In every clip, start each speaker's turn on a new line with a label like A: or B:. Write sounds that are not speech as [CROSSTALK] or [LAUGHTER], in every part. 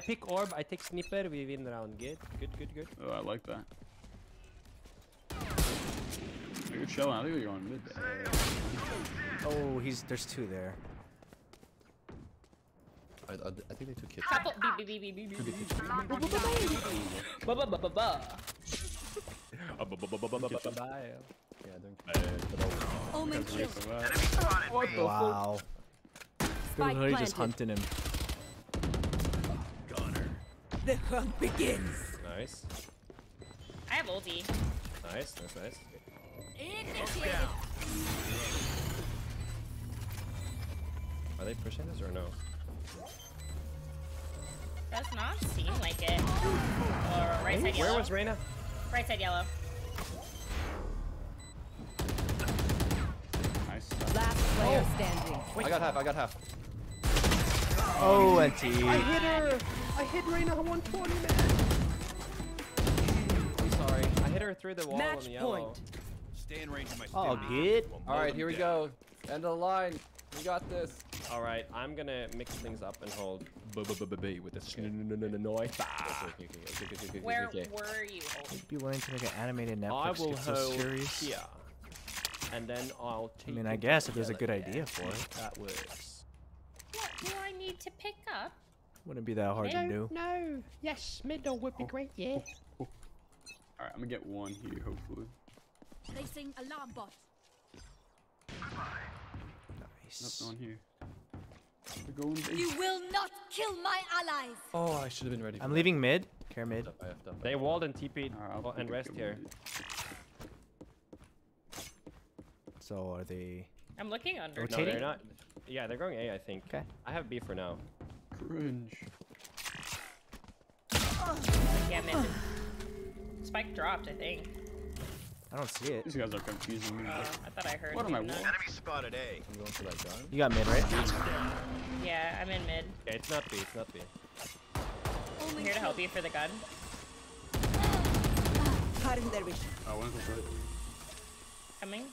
A: I pick orb, I take sniper, we win round. Good, good, good, good.
B: Oh, I like that. You're chilling. I think you're going mid.
C: Oh, he's there's two there.
D: I, I, I think they took hits.
E: Couple. Beep, beep, beep, beep, beep, beep. Ba, ba, ba, ba, ba.
D: Yeah, don't.
F: Omen kill.
B: What the
C: Wow.
F: Spike
C: Literally just hunting him.
F: The hunt begins.
A: Nice,
E: I have ulti.
A: nice, nice, nice.
F: Initiated.
A: Are they pushing this or no?
E: Does not seem like it. Or right side
A: Where
E: yellow.
A: was Reyna?
E: Right side yellow.
B: Nice.
F: Last player oh. standing.
D: I got half. I got half.
C: Oh, NT.
A: I hit her! I hit Reyna 120, man! I'm sorry. I hit her through the wall
F: Match
A: on the yellow.
F: point.
G: Stay in range of my
C: Oh,
G: stim.
C: good.
G: We'll
D: All
G: mow
D: right,
G: them
D: here we go. End of the line. We got this.
A: Alright, I'm gonna mix things up and hold b b b b b with this noise.
D: Okay, okay, okay, okay, okay, okay,
E: Where
D: okay.
E: were you holding?
C: Be willing to make an animated
A: I
C: Netflix
A: will hold
C: series.
A: here. And then I'll take
C: I mean, I guess if there's a good idea for it.
A: That works.
E: What do I need to pick up?
C: Wouldn't be that hard to do.
A: No. Yes, middle would be oh. great, yeah.
B: All right, I'm gonna get one here, hopefully.
F: Placing alarm bot.
B: Nope,
C: Nice.
B: no one here. We're going big.
F: You will not kill my allies.
D: Oh, I should have been ready. For
C: I'm
D: that.
C: leaving mid. Care mid.
D: I have
A: They walled and TP'd
B: Alright,
A: oh, and rest here.
B: mid.
C: So are they?
E: I'm looking under.
A: No,
C: Rotating?
A: they're not. Yeah, they're going A, I think.
C: Okay.
A: I have B for now.
B: Cringe.
E: Yeah, mid. Spike dropped, I think.
C: I don't see it.
B: These guys are confusing me.
E: Uh, I thought I heard.
B: What am I
E: him,
G: Enemy spotted A.
D: I'm going for that gun.
C: You got mid, right?
E: Yeah, I'm in mid.
A: Okay, it's not B, it's not B.
E: I'm here to help you for the gun.
F: Cutting their vision.
B: Oh, one's on right.
E: Coming.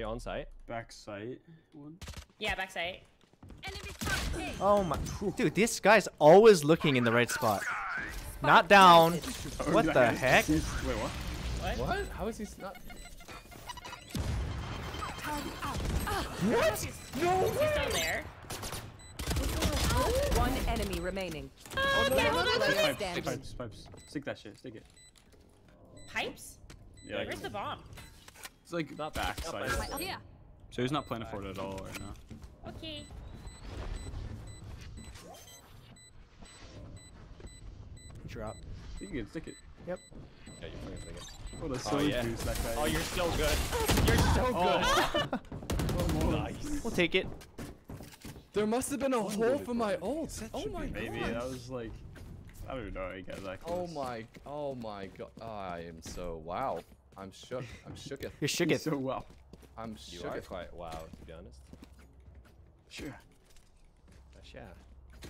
A: They on site?
B: Back site. One.
E: Yeah,
F: back site.
C: Oh my, dude, this guy's always looking in the right spot. Not down. What the heck?
B: Wait, what?
E: What?
D: What? How is he not?
E: He's still there.
F: One enemy remaining.
E: Oh, no,
F: Last
E: no, no,
F: player
B: Pipes, pipes, pipes. Stick that shit. Stick it.
E: Pipes?
B: Yeah.
E: Where's the bomb?
B: It's like
A: Not
B: back
A: not
B: sight.
A: by-
F: Here.
B: So he's not planning for it at all right now.
E: Okay.
C: Drop.
B: You can stick it.
C: Yep.
A: Yeah, you're fucking thinking.
B: What a
A: Oh, yeah.
B: goose that guy.
A: Oh, you're so good. You're so oh. good.
B: Oh, [LAUGHS]
A: nice.
C: We'll take it.
D: There must have been a hole for my ult. Oh my
B: Maybe
D: god.
B: that was like. I don't even know. how You guys like.
D: Oh my. Oh my god. I am so wow. I'm shook. I'm shooketh.
C: You're shook it.
B: So well.
D: I'm
A: You are
D: shooketh.
A: quite wow, to be honest.
B: Sure.
A: Uh, yeah.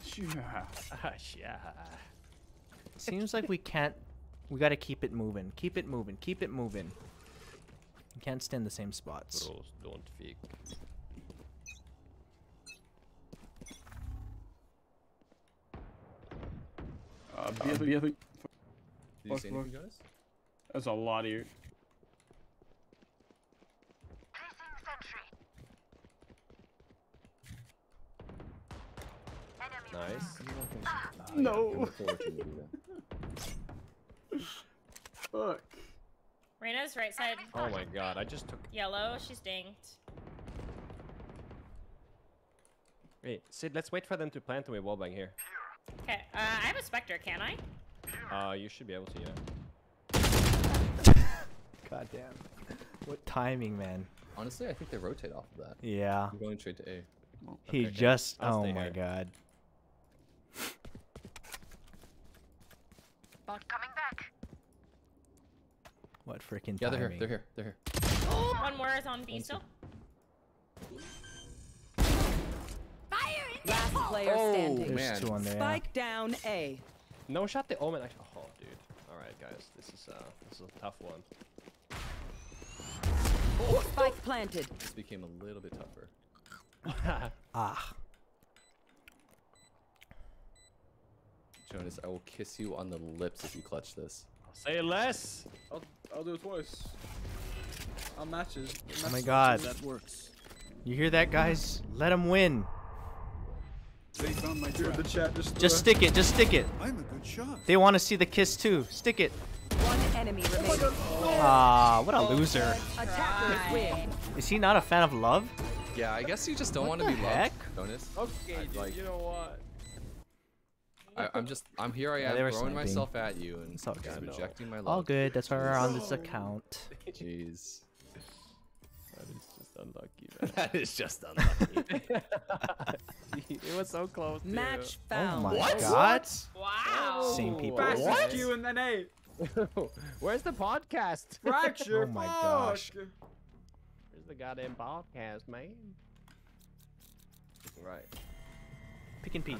B: Sure.
A: Yeah.
C: Seems like we can't. We gotta keep it moving. Keep it moving. Keep it moving. We can't stand the same spots.
A: Bros don't fake.
B: Uh,
D: Did you
B: Fuck,
D: see
B: fuck.
D: anything, guys?
B: that's a lot of you.
A: Nice.
B: No. [LAUGHS] Fuck.
E: Reyna's right side
A: Oh my god, I just took.
E: yellow. She's dinked.
A: Wait, Sid, let's wait for them to plant and we wallbang here.
E: Okay, uh, I have a Spectre, can I?
A: Uh, you should be able to, yeah. [LAUGHS]
C: God damn. What timing, man.
D: Honestly, I think they rotate off of that.
C: Yeah.
D: I'm going straight to A.
C: He
A: okay.
C: just.
A: I'll
C: oh my
A: here.
C: god. What freaking
D: Yeah, they're here. They're here. They're here.
E: Oh, one more is on B still.
F: Fire
H: Last player
D: oh,
H: standing.
C: There's
D: man.
C: There,
H: Spike down A.
A: No shot the Omen. Oh, dude. All right, guys. This is uh, this is a tough one.
H: Oh, Spike planted.
D: This became a little bit tougher. [LAUGHS]
C: ah.
D: Jonas, I will kiss you on the lips if you clutch this.
A: Say less.
B: I'll, I'll do it twice. I'll match matches.
C: Oh my god.
I: That works.
C: You hear that, guys? Let him win.
I: They found my
B: Dude, the chat just.
C: Just stick it. Just stick it.
I: I'm a good shot.
C: They want to see the kiss too. Stick it.
H: One enemy remaining.
C: Ah, what a loser. Is he not a fan of love?
D: Yeah, I guess you just don't want to be
C: heck?
D: loved, Jonas.
A: Okay, dude,
D: like-
A: you know what?
D: I, I'm just, I'm here. I am
C: they were
D: throwing
C: sniping.
D: myself at you and
C: It's all
D: just
C: good.
D: rejecting my love.
C: All good. That's why we're on this account.
D: Jeez.
A: That is just unlucky, [LAUGHS] man.
D: that is just unlucky. [LAUGHS] [LAUGHS]
A: it was so close. dude.
H: Match
C: Oh
H: found.
C: my god.
H: Wow.
C: Same people.
B: Fastest
A: What?
B: Q in the name.
A: Where's the podcast?
B: Fracture.
C: Oh my
B: fuck.
C: gosh.
A: Where's the goddamn podcast, man? Right.
C: Pick and pee.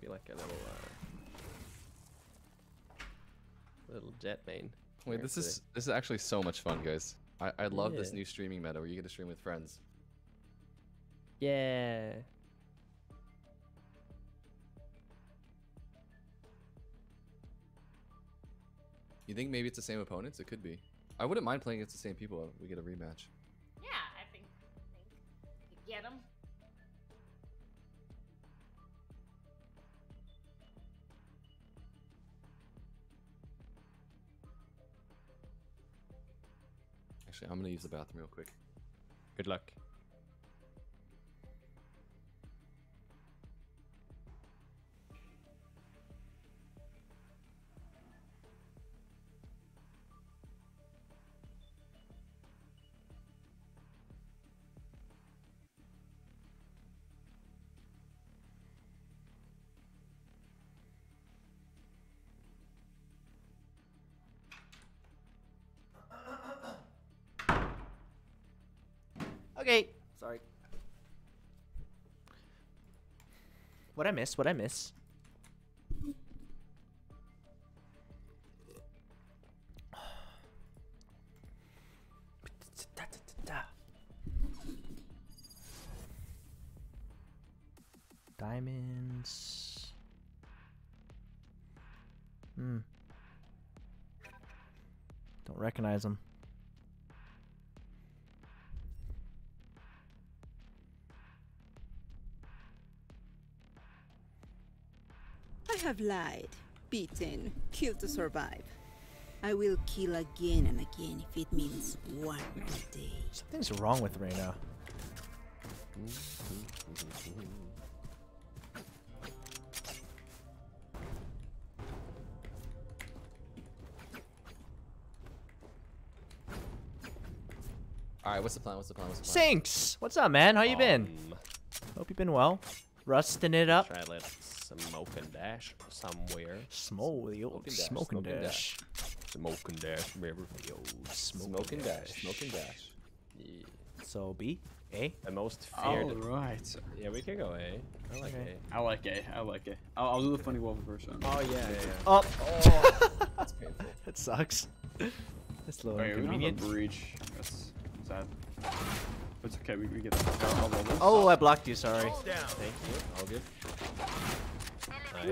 A: Be like a little, uh, little Jett main.
D: Wait, this is this is actually so much fun, guys. I, I love this new streaming meta where you get to stream with friends.
A: Yeah.
D: You think maybe it's the same opponents? It could be. I wouldn't mind playing against the same people. if We get a rematch.
E: Yeah, I think. think. Get him.
D: Actually, I'm gonna use the bathroom real quick.
A: Good luck.
C: Okay. Sorry. What I miss? What I miss? Diamonds. Hmm. Don't recognize them.
J: Have lied, beaten, killed to survive. I will kill again and again if it means one more day.
C: Something's wrong with Reyna.
D: All right, what's the plan? What's the plan? What's the plan?
C: Sinks! What's up, man? How you been?
A: Um,
C: Hope you've been well. Rusting it up.
A: Try to let smoke and dash somewhere.
C: Smoke, the old
D: Smoke and dash,
C: smoking
D: smoke and
C: dash.
A: Smoke and dash wherever. Yo,
D: Smoke and dash. Smoke and dash.
A: Yeah.
C: So B, A.
A: The most feared.
B: All right.
A: Yeah, we can go A. I like
C: Okay.
B: I like A. I like A. I'll, I'll do the funny wall version.
A: A. Oh yeah, yeah, yeah.
C: Oh,
D: That's painful. [LAUGHS]
C: that sucks. That's a little
B: Okay, we don't a
C: inconvenient.
B: breach. That's sad. But it's okay. We, we get that. I'll, I'll roll this.
C: Oh, I blocked you. Sorry.
G: Down.
A: Thank you. All good.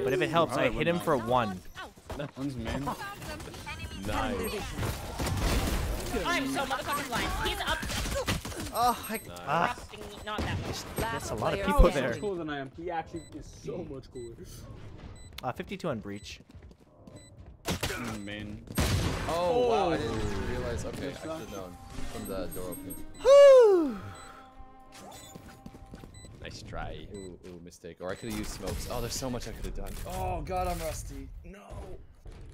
C: But if it helps,
B: Ooh,
C: I
B: I
C: hit him for one.
B: One's main.
A: Nice.
E: I'm so motherfucking blind. He's up
C: Oh, I, ah,
E: thrusting. Not that much.
C: that's a lot of people
B: He's
C: there.
B: much cooler than I am. He actually is so much cooler.
C: Uh, 52 on breach.
B: Mm, main.
D: Oh, wow, I didn't realize. Okay, I should have known from the door opening.
C: Whew.
A: Nice try.
D: Ooh, ooh, mistake. Or I could have used smokes. Oh, there's so much I could have done. Oh God, I'm rusty. No.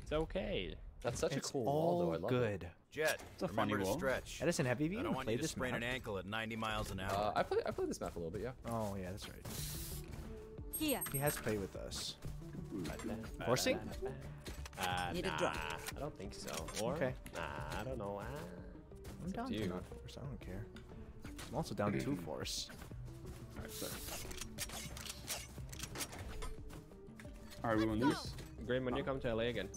A: It's okay.
D: That's such
C: It's
D: a cool wall, though. I
C: all
D: love
C: good.
D: it.
G: Jet, it's
B: a funny
G: remember to
B: wall.
G: stretch.
C: Edison, have you
G: I don't want you to
C: this
G: sprain
C: map?
G: an ankle at 90 miles an hour.
D: Uh, I played. I played this map a little bit. Yeah.
C: Oh, yeah, that's right.
J: Here,
C: He has played with us. Forcing?
A: Uh,
J: Need a
A: nah,
J: drop.
A: I don't think so. Or,
C: Okay.
A: Nah, I don't know. Ah,
C: I'm down
A: to
C: to
A: you.
C: not force. I don't care. I'm also down two force.
B: Alright, sorry. Alright, we won this.
A: Grim, when you come to LA again?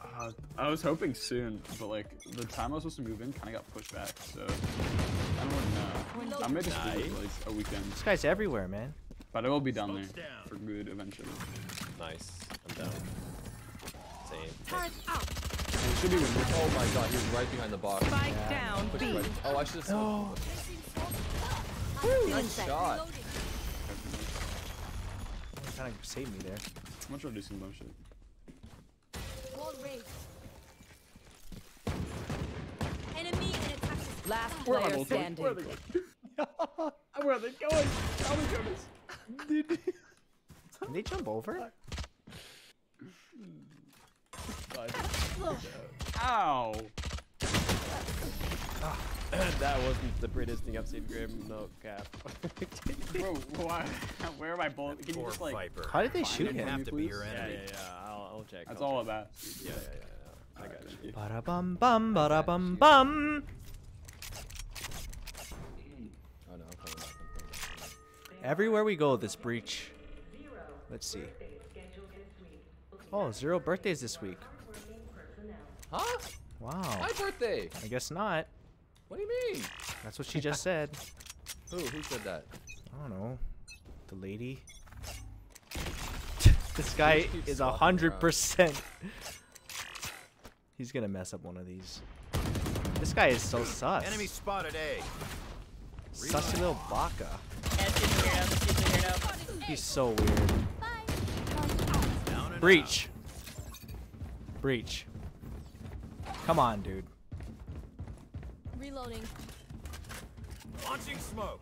B: Uh, I was hoping soon, but like the time I was supposed to move in kind of got pushed back, so I don't know. I may just do it for, like a weekend,
C: This guy's everywhere, man.
B: but I will be down there for good eventually.
A: Nice. I'm down. Same.
H: Turret out.
B: It should be window.
D: Oh my god, he was right behind the box.
H: Spike down
D: Push
H: B.
D: right- Oh, I should have. [GASPS] No. Nice shot.
C: Kind of saved me there.
B: I'm gonna try to do some dumb shit.
H: Enemy and attackers. Last
B: Where
H: player standing.
B: Where are they going? [LAUGHS] Where are they going? Tell me, Jonas.
C: Can they jump over? [LAUGHS]
B: Ow. [LAUGHS]
A: that wasn't the prettiest thing I've seen, Grim. No cap. [LAUGHS]
B: Bro, why? [LAUGHS] Where am I bullet? Can you
G: Poor
B: just like?
G: Viper.
C: How did they shoot
B: it
C: him?
G: have
B: me,
G: to be
B: please?
G: your
A: yeah,
G: enemy.
A: yeah, yeah. I'll, I'll check.
B: That's
A: I'll
B: all
A: check.
B: I've.
A: Yeah, yeah, yeah, yeah. I got you.
C: Bada bum bum, bada bum bum.
D: Oh no, I'm coming back. I'm coming back.
C: Everywhere we go, this breach. Let's see. Oh, zero birthdays this week.
D: Huh?
C: Wow.
D: My birthday.
C: I guess not.
D: What do you mean?
C: That's what she just said. [LAUGHS]
D: Who? Who said that?
C: I don't know. The lady. [LAUGHS] this guy is a hundred percent. He's gonna mess up one of these. This guy is so sus.
G: Enemy spotted A.
C: Sussy little baka.
E: Yeah, super weirdo. Super weirdo.
C: He's so weird. Breach. Breach. Come on, dude.
H: Reloading.
G: Launching smoke.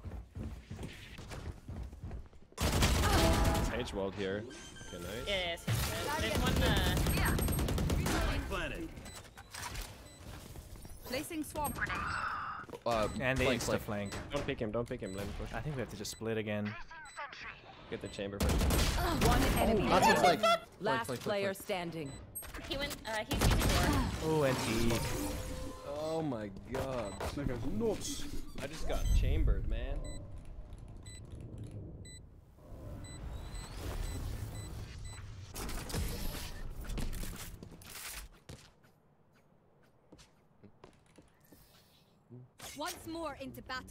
A: Sage walled here. Okay, nice.
E: Yes, yes, yes. There's one, uh,
G: Planet.
H: Placing swarm grenade.
D: Uh,
C: And they
D: flank,
C: insta
D: flank.
C: flank.
A: Don't pick him. Don't pick him. Let him push.
C: I think we have to just split again.
A: Get the chamber first.
H: One enemy.
D: That's like.
H: Last
D: flank, flank,
H: player standing.
E: he went, uh, he's using door.
C: Oh, and he.
A: Oh my god.
B: That guy's nuts.
A: I just got chambered, man.
F: Once more into battle.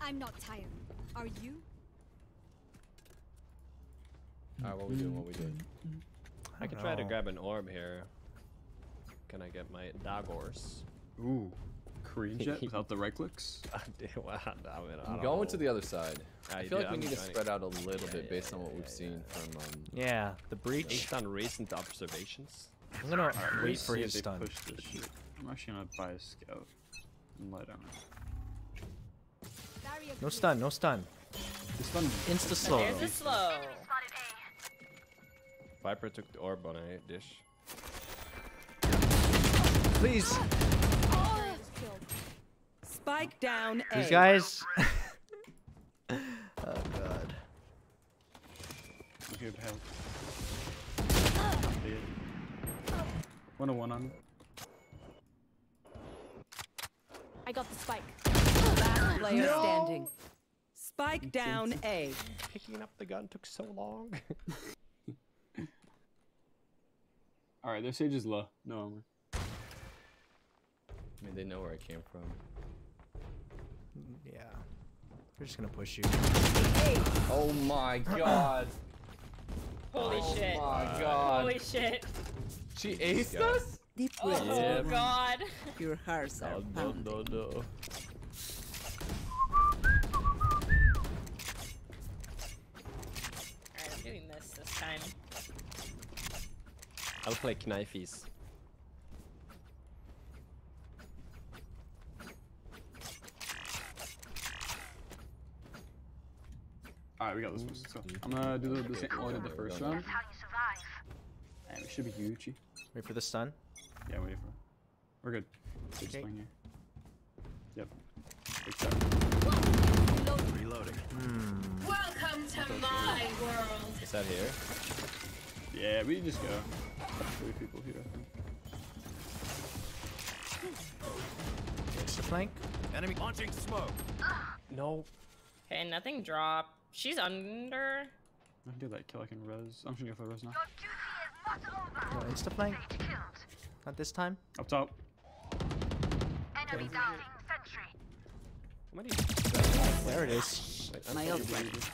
F: I'm not tired. Are you?
D: Alright, what we doing? What we doing?
A: I could
C: don't
A: try to grab an orb here. Can I get my daggers?
B: Ooh. Korean [LAUGHS] Jett without the right clicks. [LAUGHS]
A: I did- well, I mean, I
D: I'm going
A: know.
D: to the other side.
A: Ah,
D: I feel
A: do-
D: like we
A: I'm
D: need to
A: trying to-
D: spread out a little
A: Yeah,
D: bit
A: yeah,
D: based on
A: yeah,
D: what we've
A: yeah,
D: seen from. Um,
C: Yeah, the breach.
A: Based on recent observations.
C: I'm gonna
B: Alright,
C: wait for
B: see
C: his stun.
B: Push this shit. I'm actually gonna buy a scout and light on it.
F: Barrier
C: No
F: clear.
C: stun, no stun.
B: This one
C: Insta slow.
E: There's the slow.
A: Viper took the orb on a dish.
C: Please.
F: Barrier is killed.
H: Spike down A.
C: These guys. [LAUGHS] oh god.
B: Okay, help. See it. One on one on.
F: I got the spike.
H: Last player standing. Spike down A.
A: Picking up the gun took so long. [LAUGHS]
B: Alright, their sage is low. No armor.
D: I mean, they know where I came from.
C: Yeah. They're just gonna push you.
D: Oh my [CLEARS THROAT] god.
E: Holy
D: oh
E: shit.
D: Oh my god.
E: Holy shit.
D: She aced
A: God.
D: us?
H: Deep
E: Oh,
H: breath.
E: god.
H: Your hearts are
A: Oh, no,
H: pounding.
A: no, no.
E: Alright, I'm doing this this time.
A: I'll play Knifeys.
B: Alright, we got this one. Let's go. I'm gonna do the, the same one in the first round. And we should be Gucci.
C: Wait for the stun.
B: Yeah, wait for it. We're good. They're
C: Okay.
B: here. Yep. Big shot.
G: Reloading. Hmm.
E: Welcome to my world.
A: Is that here?
B: Yeah, we just go. Three people here, I think.
C: Insta flank.
G: Enemy launching smoke.
A: No.
E: Okay, nothing drop. She's under.
B: I can do that kill, I can res. I'm just gonna go for res now.
C: No, insta flank. Not this time.
B: Up top.
A: What are you?
C: There it is.
A: Wait, I'm
H: My
A: sorry,
H: ult
A: you
H: ready.
A: did-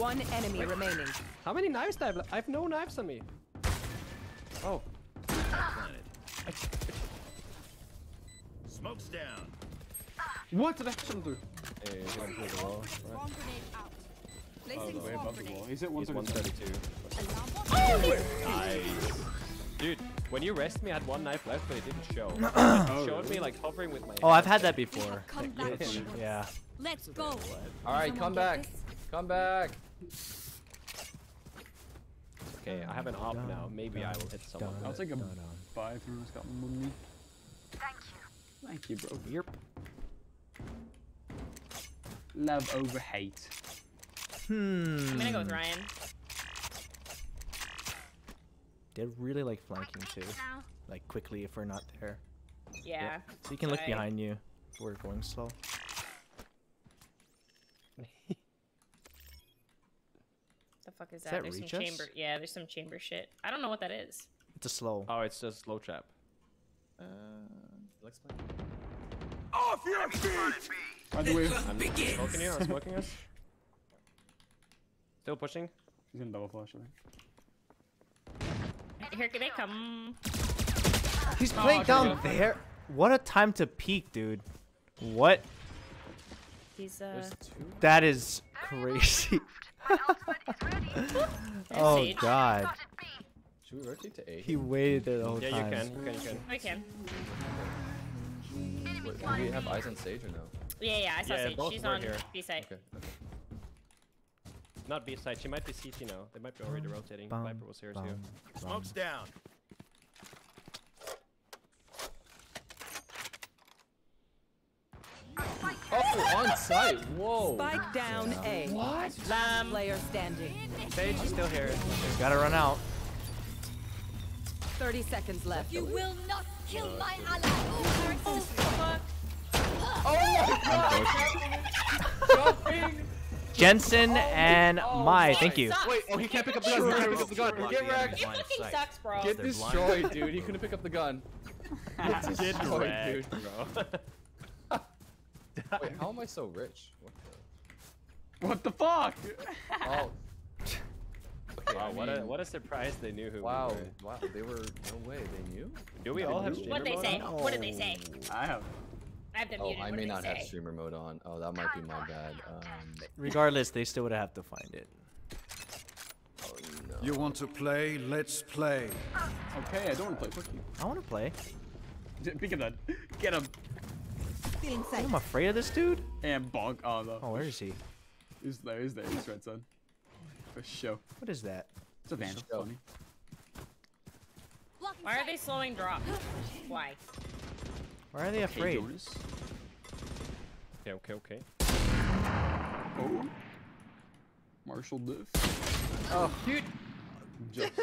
H: One enemy remaining.
A: How many knives do I have? I have no knives on me. Oh.
G: Smoke's down.
B: What did I hit him through?
A: Hey, he went through the wall. Right.
F: Swarm grenade out.
B: Oh,
F: Placing
B: way above the wall. He's at 132.
A: 132. Nice. Dude, when you rest me, I had one knife left, but it didn't show. It
B: Oh,
A: showed
B: really?
A: me like hovering with my.
C: Oh, I've had that before.
F: Come back
C: Glitch.
F: onwards.
C: Yeah.
F: Let's go.
D: All right, come back.
F: this?
D: Come back.
A: Okay, I have an op now. Maybe I will hit someone.
B: I'll take a buy if anyone's got money. Thank you. Thank you, bro.
C: Yep.
B: Love over hate.
C: Hmm.
E: I'm gonna go with Ryan.
C: They really like flanking too. Like quickly if we're not there.
E: Yeah.
C: So you can look
E: Right.
C: behind you if we're going slow.
E: The fuck is
C: Does
E: that?
C: that
E: There's
C: reach
E: some
C: us?
E: chamber. Yeah, there's some chamber shit. I don't know what that is.
C: It's a slow.
A: Oh, it's a slow trap.
D: Uh, let's play.
G: Off your feet!
B: By the way,
A: I'm smoking you. I'm smoking us. Still pushing.
B: he's gonna double flash, I think.
E: Here they come.
C: He's
A: Oh,
C: playing
A: I
C: down there. What a time to peek, dude. What?
E: He's uh.
C: That is crazy. [LAUGHS] oh god.
D: Should we rotate to A?
C: He waited there the whole
A: Yeah, you
C: time.
A: can. You can. You can.
E: I can.
D: Wait, do we have eyes on stage or no?
E: Yeah, yeah. I saw
A: Yeah,
E: Sage. She's on
A: here.
E: B side.
D: Okay. okay.
A: Not B side. She might be CT now. They might be already rotating.
C: Bum,
A: Viper was here too.
C: bum, bum.
G: Smoke's down.
D: Oh, on site. Whoa.
H: Spike down A. Last player standing.
A: Sage is still here.
C: Gotta run out.
H: 30 seconds left.
F: You will not kill my ally. Oh, fuck.
C: Jensen and Mai, thank you.
D: Wait, oh, he can't pick up the gun. He can't pick up the gun. Get wrecked.
E: You fucking sucks, bro.
D: Get destroyed, dude. He couldn't pick up the gun. [LAUGHS] Get destroyed,
A: wrecked,
D: dude.
A: bro. [LAUGHS] [LAUGHS]
D: Wait, how am I so rich? What the?
B: What the fuck?
D: Oh. Okay,
A: wow,
D: I
A: what a what a surprise they knew who
D: Wow,
A: we were.
D: wow, they were no way they knew.
A: Do we all have streamer
E: What they say?
A: on?
E: What did they say?
B: I have.
E: I have them
D: Oh,
E: muted.
D: I may not
E: they
D: have streamer mode on. Oh, that might be my bad. Um,
C: Regardless, they still would have to find it.
D: oh no.
G: You want to play? Let's play.
B: Okay, I don't want to play. Fuck you.
C: I want to play.
B: Pick him that. Get him.
J: Feeling safe.
C: I'm afraid of this dude.
B: And bonk. Oh no.
C: Oh, where is he?
B: He's there. He's there. He's red son. For sure.
C: What is that?
B: It's a vandal.
D: Show.
B: Funny.
E: Why are they slowing drop? Why?
C: Why are they
B: Hey,
C: afraid?
B: Jonas.
A: Okay, okay, okay.
B: Oh. Marshal Diff.
C: Oh,
A: Dude,
B: Just [LAUGHS]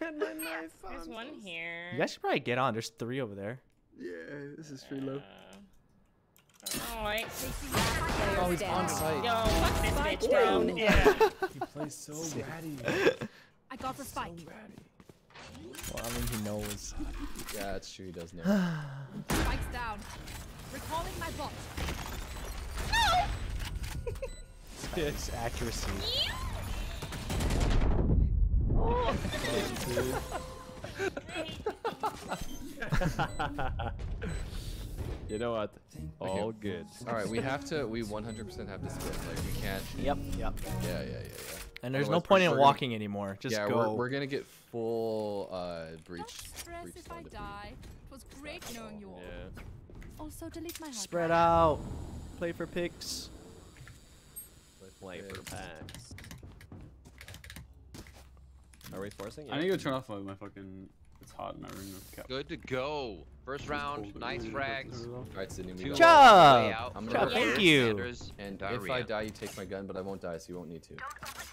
E: There's one here.
C: you guys should probably get on. There's three over there.
B: Yeah, this is free low.
E: Uh, oh, wait.
D: Oh, he's on site.
E: Yo, fuck this bitch,
H: down
E: bro.
H: A.
E: Yeah.
G: You play so ratty.
F: I got the spike.
C: Well, I mean, he knows.
D: Yeah, it's true. He does know. [SIGHS]
F: Spike's down. Recalling my bot.
C: His [LAUGHS] accuracy. [LAUGHS]
A: you know what? All good.
D: All right, we have to. We 100% have to split. Like we can't.
C: Yep, yep.
D: Yeah, yeah, yeah, yeah.
C: And there's no point
D: we're
C: in
D: gonna-
C: walking anymore. Just
D: yeah,
C: go.
D: we're, we're gonna get full uh breach.
F: Don't stress
D: breach
F: if I die. It was great knowing you all.
A: Yeah.
F: Also, delete my hard
C: Spread
F: drive.
C: out. Play for picks.
A: Play for packs. Are we forcing?
B: I need to go turn off my, my fucking. It's hot in my room.
K: Good to go. First round, nice frags.
D: All right, Sydney. We
K: Two
D: got
C: Job.
K: way out.
D: I'm
C: Job, thank you.
K: Sanders,
D: And if I die, you take my gun, but I won't die, so you won't need to.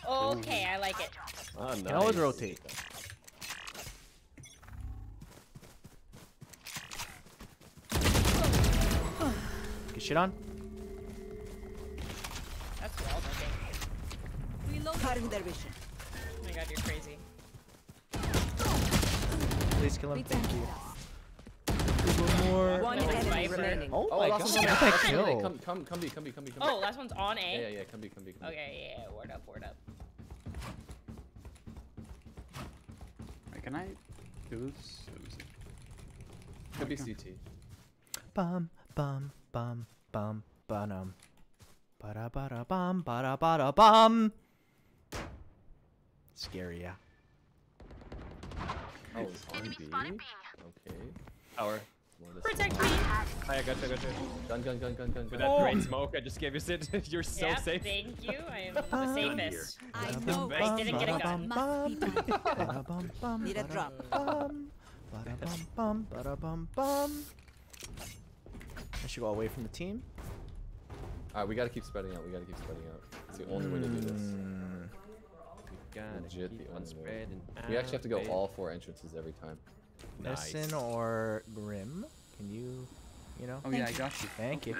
E: Okay, I like it.
A: Ah, oh, nice.
C: Can always rotate. Get shit on.
E: That's well, I think.
F: Reload.
J: Cutting their vision.
E: Oh my god, you're crazy.
C: Please kill him. Thank
F: thankful.
C: you. more.
H: One enemy remaining.
C: Oh,
D: Oh,
C: my god,
D: one's on A.
C: that
D: last one's on A.
C: kill.
D: Come, come, come B, come B, come B, come
E: Oh, last one's on A.
D: Yeah, yeah, yeah. Come B, come B, come B.
E: Okay, yeah, yeah, word up, word up.
B: Wait, can I do this? Let me see.
D: Could be CT.
C: Bum bum bum bum ba-dum. Ba-da ba-da bum ba-da ba-da bum. Scary, yeah.
D: Oh, it's on B. Okay.
A: Tower.
E: Protect me.
A: Hi, I got you, I got you.
D: Gun, gun, gun, gun, gun,
A: With
D: gun.
A: that great oh. smoke I just gave you, Sid. [LAUGHS] You're so
E: yeah,
A: safe.
E: thank you. [LAUGHS] I am the safest.
F: I
C: Ba-da
F: know
E: I didn't get a gun.
C: bum
F: Must be
C: bum. Ba-da bum bum
J: Need a drop.
C: bum. Ba-da bum bum ba-da bum bum. I should go away from the team.
D: Alright, we gotta keep spreading out. We gotta keep spreading out. It's the only way to do this.
C: Hmm.
A: Gotta
D: Legit
A: keep
D: the
A: on
D: only way.
A: spreading
D: We actually have to go
A: out,
D: all four entrances every time.
A: babe. Nice.
C: Edison or Grim? Can you, you know?
B: Oh yeah, I got you.
C: Thank you.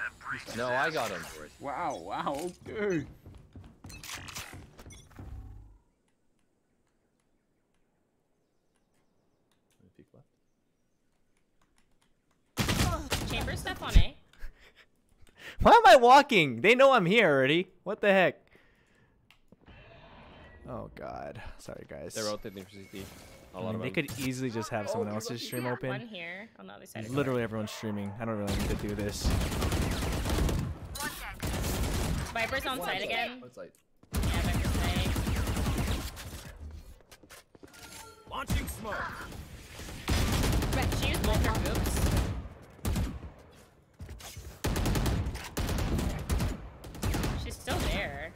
D: No, I got him.
B: Wow, wow, okay.
D: Peek left.
E: Chamber stuff on A. [LAUGHS]
C: Why am I walking? They know I'm here already. What the heck? Oh god. Sorry guys.
A: They're rotating for CT. A
C: I
A: lot
C: mean,
A: of
C: they could easily just have oh, someone else's stream
E: One
C: open.
E: here on the other side.
C: Literally everyone's streaming. I don't really need to do this.
E: Viper's on site again.
D: One side.
E: Yeah, Viper's site.
G: Launching smoke.
E: She used both her moves. She's still there.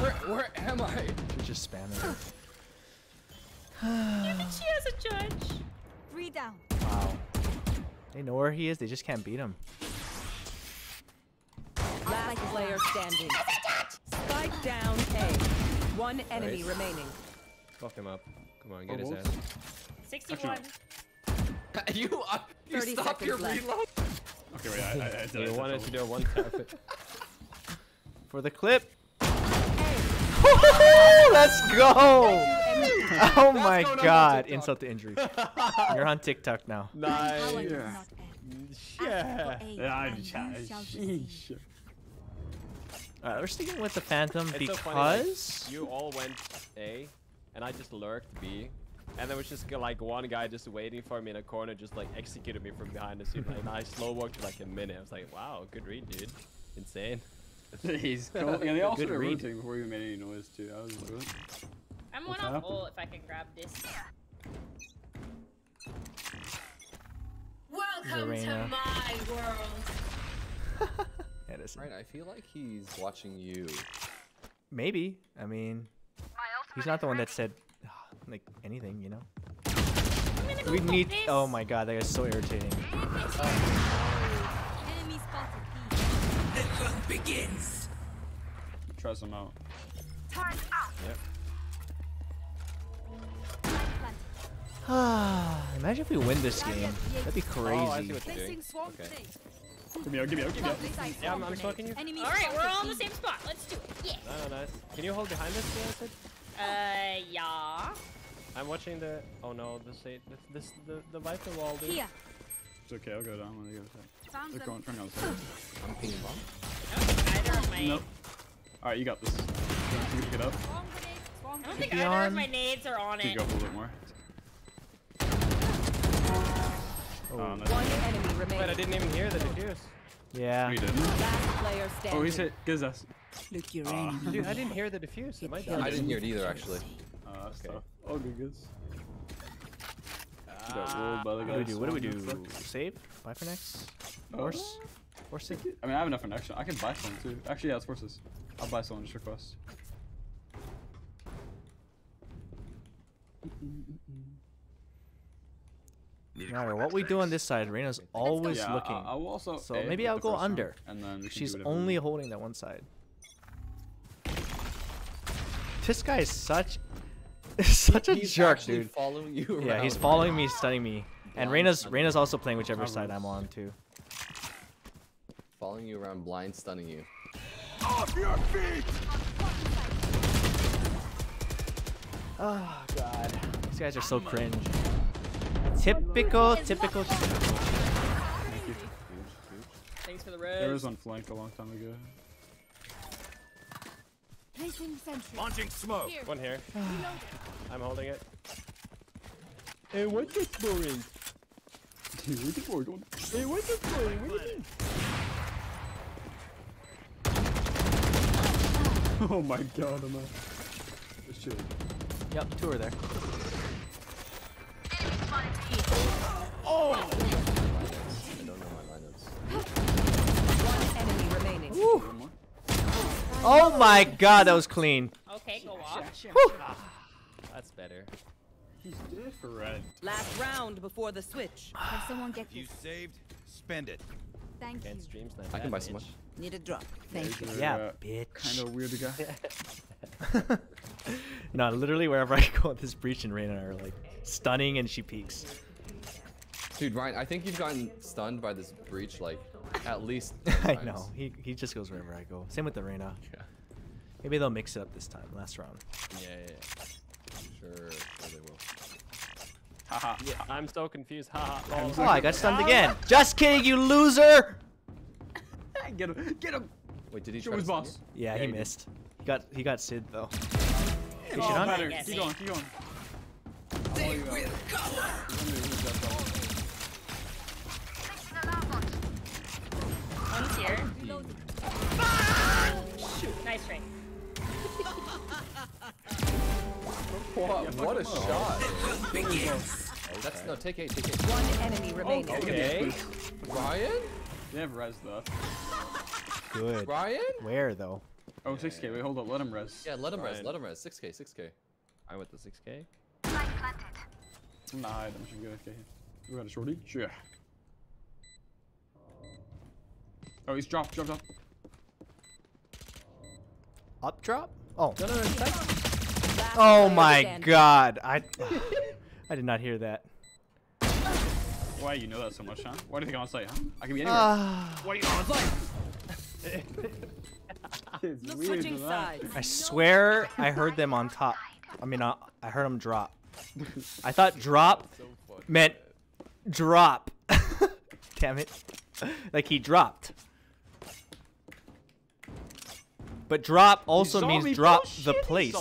D: Where, where am I?
C: She's just spamming. it.
E: Even she has a judge.
F: Three down.
C: Wow. They know where he is. They just can't beat him.
H: Last player standing. Spike down A. One enemy
A: Nice.
H: remaining.
A: Fuck him up. Come on, get his ass.
E: 61. [LAUGHS]
D: you, uh, you
H: 30
D: stopped your
H: seconds left.
D: reload.
B: Okay, wait, I, I, I did
A: You
B: it.
A: wanted to do one tap. [LAUGHS]
C: For the clip. Let's go! Oh my god. Insult to injury. [LAUGHS] You're on TikTok now.
A: Nice.
B: Yeah.
A: Yeah.
F: Ask for aid,
B: Yeah, I
F: and you
B: sheesh.
C: Alright, we're sticking with the Phantom
A: It's so funny, like,
C: because.
A: you all went A, and I just lurked B. And there was just like one guy just waiting for me in a corner, just like executed me from behind the scene. Like, and I slow walked for like a minute. I was like, wow, good read, dude. Insane. [LAUGHS]
B: He's [LAUGHS] cool. Yeah, they all
C: Good
B: started
C: read.
B: rotating before we made any noise too. I was like, what?
E: I'm
B: What's
E: one off
B: happened?
E: ult if I can grab this.
C: Welcome to
E: my world. [LAUGHS]
C: Edison.
D: Right, I feel like he's watching you.
C: Maybe. I mean, he's not the one that said [SIGHS] like anything, you know. We need. Oh my god, that is so irritating.
F: Enemy spotted.
B: Try some out.
A: Yep. [SIGHS]
C: Imagine if we win this game. That'd be
A: Oh, I see what you're doing. Okay.
B: Give me out, give me out, give me out.
A: Yeah, I'm, I'm
F: grenade.
A: smoking you.
E: All right, we're all in the same spot. Let's do it. Yeah.
A: No, no, nice. Can you hold behind us, Sid?
E: Uh, yeah.
A: I'm watching the. Oh no, the say this, this the the Viper wall, dude.
F: Here.
B: It's okay, I'll go down when they go attack.
F: Found
B: They're
F: them.
B: going, trying outside.
D: I'm pinging bomb.
E: No, either of my.
B: Nope. Alright, you got this. You can get up.
F: Swarm grenade. Swarm
E: I don't think either
C: on.
E: of my nades are on
B: You
E: it.
B: go a little bit more.
C: Oh.
B: Um, that's-
H: One enemy
A: Wait, I didn't even hear the diffuse.
C: Yeah.
B: you didn't.
H: Last player standing.
B: Oh, he's hit. Gives us.
J: Look your
B: Ah.
J: enemy.
A: Dude, I didn't hear the diffuse. Am I
D: I didn't hear it either, actually.
B: Uh,
A: Okay.
B: tough. Oh, good, good. Got
A: Ah,
B: rolled by the
C: What do we do? What do we do? Save? Buy for next?
B: Oh.
C: Force? Force?
B: I mean, I have enough in action. I can buy someone too. Actually, yeah, it's forces. I'll buy someone just request.
C: No matter what we do on this side, Reyna's always
B: yeah,
C: looking.
B: I, I will also.
C: So maybe I'll go
B: first round,
C: under.
B: and then
C: She's
B: do whatever we
C: only holding that one side. This guy is such [LAUGHS] such a
D: He's
C: jerk,
D: actually
C: dude.
D: following you around.
C: Yeah, he's following me, stunning me. And
D: Blind Reyna's.
C: Reyna's also playing whichever
B: I
C: side I'm on too.
D: Following you around, blind stunning you.
G: Off your feet!
C: Oh god. These guys are so cringe. Typical, typical, typical.
E: Thanks for the red.
B: There was on flank a long time ago.
F: Placing sentry.
G: Launching smoke.
F: Here.
A: One here. [SIGHS] I'm holding it. Hey, what's this boring?
B: Where's the board going?
A: Hey, what's this boring? What do you mean? [LAUGHS]
B: Oh my god, I'm out. Just chill.
C: Yep, two are there. Oh!
D: I don't know my lineups.
H: One enemy remaining.
B: One more.
C: Oh my god, that was clean.
E: Okay, go off.
A: That's better.
B: He's different.
H: Last round before the switch.
F: Can someone get
G: You
F: this?
G: saved. Spend it.
F: Thank you.
A: stream snipe
D: I can buy some
A: bitch.
D: more.
H: Need a drop. Thank you.
C: Uh, yeah, bitch.
B: Kind of weird guy. [LAUGHS]
C: no, literally wherever I go, this breach and Reyna are like stunning and she peeks.
D: Dude, Ryan, I think you've gotten stunned by this breach like at least. [LAUGHS]
C: I
D: times.
C: know. He he just goes wherever I go. Same with the Reyna.
D: Yeah.
C: Maybe they'll mix it up this time, last round.
A: Yeah, yeah, yeah.
D: Sure, sure they will.
B: Haha.
A: Yeah, I'm so confused. Haha. lol. [LAUGHS]
C: Oh, I got stunned again. Just kidding, you loser! [LAUGHS]
B: Get him. Get him.
D: Wait, did he
B: Show
D: try to
B: his
D: stun
B: boss.
C: Yeah,
B: Yeah,
C: he
B: he
C: missed. He got he got Sid though. Hey,
B: Oh,
C: Shadon?
B: Keep going. Keep going.
G: They will cover.
E: One's here. Nice try.
D: What? What a shot! That's no take eight, take eight.
H: One enemy remaining.
A: Okay.
D: Ryan?
B: They have res though.
C: Good.
D: Ryan?
C: Where though?
B: Oh, 6k. Wait, hold up. Let him res.
D: Yeah, let him res, let him res. 6k, 6k.
A: I went to 6k.
B: Nah, I'm just gonna go. Okay. We got a shorty. Sure. Oh, he's dropped. Dropped. Dropped.
C: Up drop? Oh.
B: No, no, no.
H: Last
C: Oh my god. I [SIGHS] [LAUGHS] I did not hear that.
B: Why you know that so much, huh? Why do you think I'm on site, huh? I can be anywhere.
C: Ah.
B: Why are you on site? [LAUGHS] It's
H: No
B: weird
H: switching sides.
C: I swear I heard them on top. I mean, uh, I heard them drop. I thought [LAUGHS] drop meant drop. Damn it. Like he dropped. But drop also means
B: me.
C: drop
B: Bullshit,
C: the
B: he
C: place.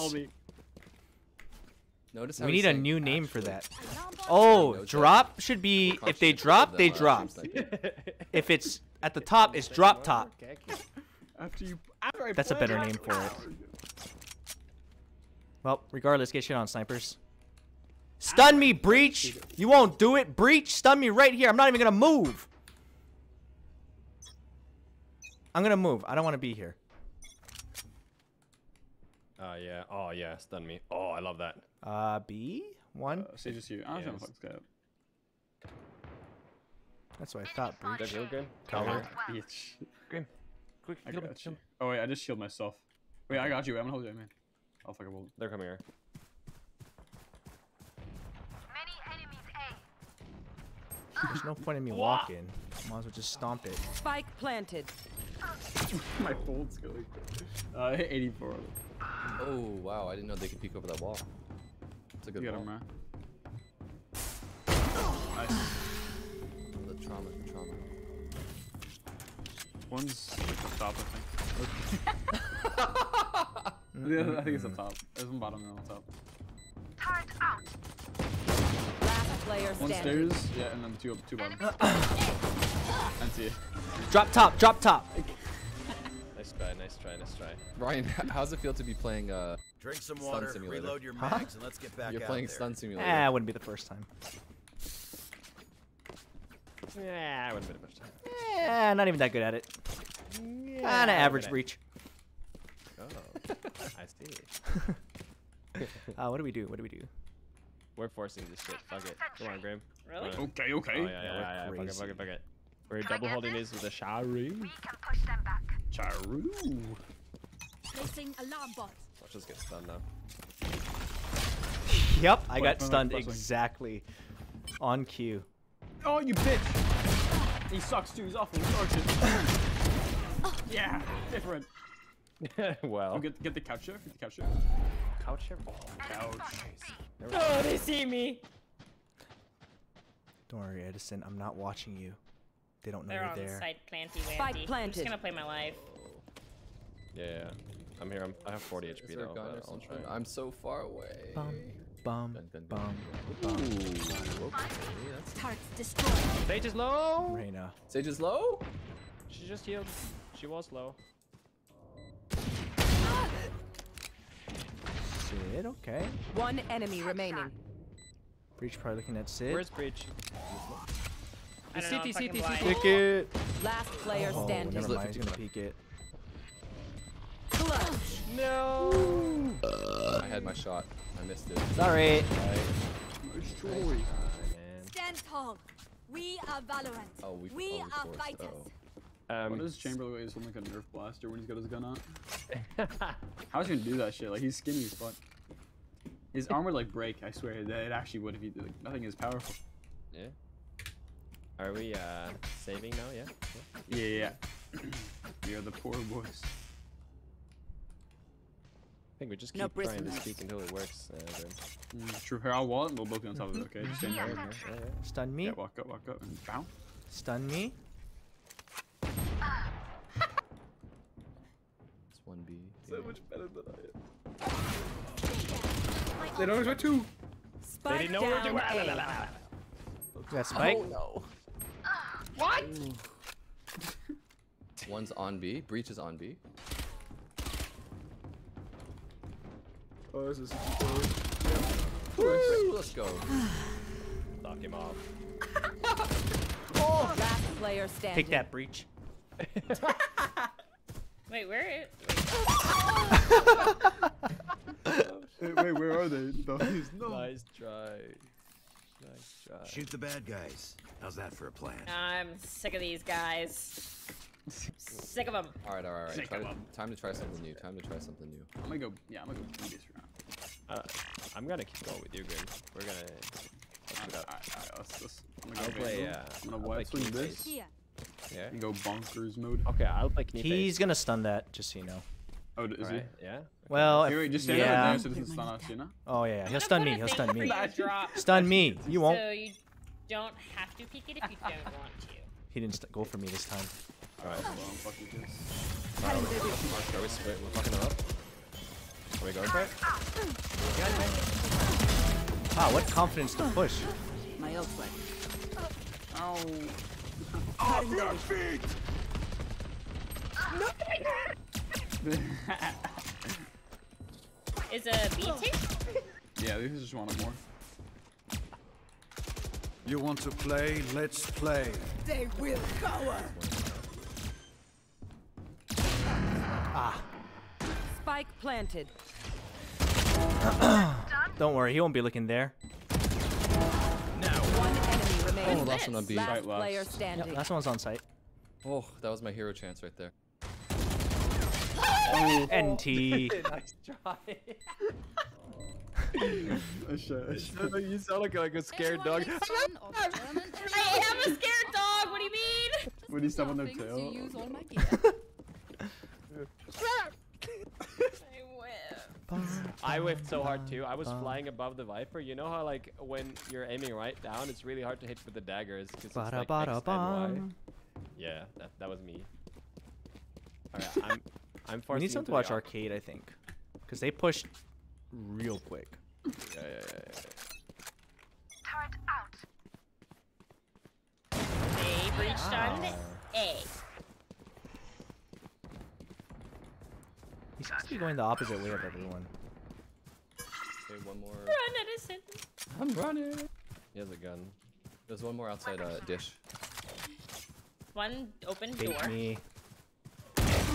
D: Notice how
C: We need a
D: saying
C: new name for that. [LAUGHS] Oh,
D: knows
C: drop should be if they drop, they drop. [LAUGHS] If it's at the top, it's drop top.
B: After you, after [LAUGHS]
C: That's a better name for it. Well, regardless, get shit on snipers. Stun me, breach. You won't do it, breach. Stun me right here. I'm not even gonna move. I'm gonna move. I don't want to be here.
A: Oh yeah. Oh yeah. Stun me. Oh, I love that.
C: Uh, B one.
B: Uh, Sage is here. I don't know
A: Yes.
B: fuck this guy.
C: That's what I thought,
A: They're
C: breach.
A: real good.
C: Color. [LAUGHS]
B: Bitch.
A: Grim. Quick,
B: I
A: kill him,
B: got
A: kill
B: you. Oh wait, I just healed myself. Wait, I got you. I'm gonna hold you, man. I'll fucking hold.
A: They're coming here.
C: There's no point in me walking. Might as well just stomp it.
H: Spike planted. [LAUGHS]
B: My fold's going. Uh, I hit 84.
D: Oh, wow, I didn't know they could peek over that wall. That's a good
B: You got
D: wall.
B: him, man. Nice.
D: The trauma, the trauma.
B: One's like up top, I think. [LAUGHS] yeah, I think it's up top. There's one bottom and one top.
H: Last player
B: One
H: standing.
B: stairs, yeah, and then two up, two bottom. and [COUGHS] see.
C: Drop top. Drop top.
A: Nice try. Nice try. Nice try.
D: Ryan, how's it feel to be playing uh
G: Drink some
D: Stun
G: water,
D: simulator.
G: reload your
C: Huh?
G: mags, and let's get back
D: you're
G: out
D: playing
G: there.
D: Stun Simulator?
C: Eh, wouldn't be the first time.
A: Yeah, I wouldn't be the first time.
C: Eh, not even that good at it.
A: Yeah,
C: Kinda average breach.
A: Oh, [LAUGHS] I see. [LAUGHS]
C: Uh, what do we do? What do we do?
A: We're forcing this shit. Fuck it. Come on, Graham.
E: Really?
B: Okay, okay.
A: Oh, yeah, yeah,
C: we're
A: yeah, yeah. Fuck it, fuck it, fuck it. We're double holding this with a Shari.
B: Charu.
F: Placing alarm bot.
A: Watch us get stunned now.
C: Yep, I
B: Wait,
C: got
B: wait,
C: stunned
B: wait, wait.
C: exactly on cue.
B: Oh, you bitch! He sucks too. He's awful. He's arching. Oh. yeah, different. [LAUGHS]
A: well.
B: Oh, get get the couch there. Get the couch there.
A: couch here. Oh,
B: Couch.
E: Oh, they see me.
C: Don't worry, Edison. I'm not watching you. They don't know
E: They're
C: you're
E: on
C: there.
E: site planty
H: Spike
E: wanty. I'm just gonna play my life.
A: Yeah, yeah. I'm here. I'm, I have 40
D: Is
A: HP
D: there
A: though, but I'll try.
D: I'm so far away.
C: Bum, bum,
D: Dun, dun,
C: bum,
D: dun.
C: bum.
D: Ooh, okay, that's
F: destroyed.
A: Sage is low.
C: Reyna.
D: Sage is low.
A: She just healed. She was low.
C: Sid, okay.
H: One enemy remaining.
C: Breach probably looking at Sid.
A: Where's Breach?
E: I don't know,
A: CT, CT. CT.
C: Pick it.
H: Last player
C: Oh,
H: standing.
C: never
D: He's
C: mind. He's gonna peek it.
H: Clutch.
A: No.
D: I had my shot. I missed it.
C: Sorry.
A: Man.
F: Stand tall. We are Valorant.
D: Oh, we,
F: We
D: oh,
F: are
D: forced.
F: fighters.
D: Oh.
A: Um,
B: What does Chamberlain always hold like a Nerf blaster when he's got his gun out? [LAUGHS] How's he gonna do that shit? Like he's skinny as fuck. His arm would like break. I swear that it actually would if he did. Like, nothing is powerful.
A: yeah. Are we uh saving now? Yeah. yeah.
B: Yeah, yeah. [CLEARS THROAT] we are the poor boys.
A: I think we just
H: No
A: keep trying to speak until it works. Uh, then.
B: Mm, true. Here, I'll wall it and we'll both be on top of it. Okay, [LAUGHS] just stand
A: Yeah,
B: there.
A: yeah, yeah.
C: Stun me.
B: Yeah, walk up, walk up, and bounce.
C: Stun me. [LAUGHS]
D: It's one B.
B: So much better than I am. They know it's my two.
H: Spike
A: didn't know we were
H: down
A: doing-
H: A.
C: You got Spike?
D: no. [LAUGHS] One's on B. Breach is on B.
B: Oh, this is.
D: Woo, let's go. [SIGHS]
A: Knock him off. [LAUGHS] Oh!
H: Last player standing.
C: Take that, Breach. [LAUGHS]
E: Wait, where?
B: Hey, wait, where are they? No, he's no.
A: Nice try. Nice try.
G: Shoot the bad guys. How's that for a plan?
E: I'm sick of these guys. Sick of them.
D: All right, all right, all right.
B: Sick
D: Try
B: of
D: to,
B: 'em.
D: time to try something new. Time to try something new.
B: I'm gonna go. Yeah, I'm gonna go B this round.
A: Uh, I'm gonna keep going with you, Grim. We're gonna. All
B: right,
A: all right,
B: all right, let's, let's, I'm gonna
A: I'll
B: go
A: play. Uh,
B: I'm gonna
A: I'll play
B: swing this
A: Yeah.
B: and go bonkers mode.
A: Okay, I'll play Knee
C: He's gonna stun that, just so you know.
B: Oh, is
A: Alright,
B: he?
A: Yeah.
C: Well,
B: Hey,
C: if-
B: wait, just stand over
C: yeah.
B: there so it doesn't stun us, you know?
C: Oh yeah, yeah. he'll stun me. He'll stun me.
E: for your drop,
C: Stun me. You won't.
E: So you don't have to peek it if you don't [LAUGHS] want to.
C: He didn't st- go for me this time.
A: Alright.
B: Well, fuck you, kids.
A: Are we split? We're fucking her up. Are we going for it?
C: Ah, what confidence to push.
H: My ult work.
B: Ow. [LAUGHS]
E: Is a B tick?
B: yeah, this is just one more.
G: You want to play? Let's play.
H: They will cower.
C: Ah,
H: Spike planted. [CLEARS THROAT]
C: don't worry. He won't be looking there. No.
H: One enemy
D: Oh,
H: remaining.
D: last one on B.
H: Last
B: Right, last.
H: player
C: Yep,
H: standing.
C: last one's on site.
D: Oh, that was my hero chance right there. Oh.
C: NT. [LAUGHS]
A: nice try. [LAUGHS]
B: I should, I should. [LAUGHS]
A: you sound like, like a scared dog.
F: Son [LAUGHS] of German
E: I am a scared dog. What do you mean?
B: When you step on their tail.
F: to use all my gear. [LAUGHS]
E: I
A: whiffed so hard too. I was flying above the Viper. You know how like when you're aiming right down, it's really hard to hit with the daggers because it's like X and Y. Yeah, that, that was me. Alright, I'm I'm
C: far.
A: We
C: need
A: you
C: someone to watch arcade, I think, because they pushed real quick. He seems going the opposite way of everyone.
D: Okay, one more.
E: Run, Edison.
D: I'm running.
A: He has a gun.
D: There's one more outside uh, dish.
E: One open door.
C: Bait me. [LAUGHS]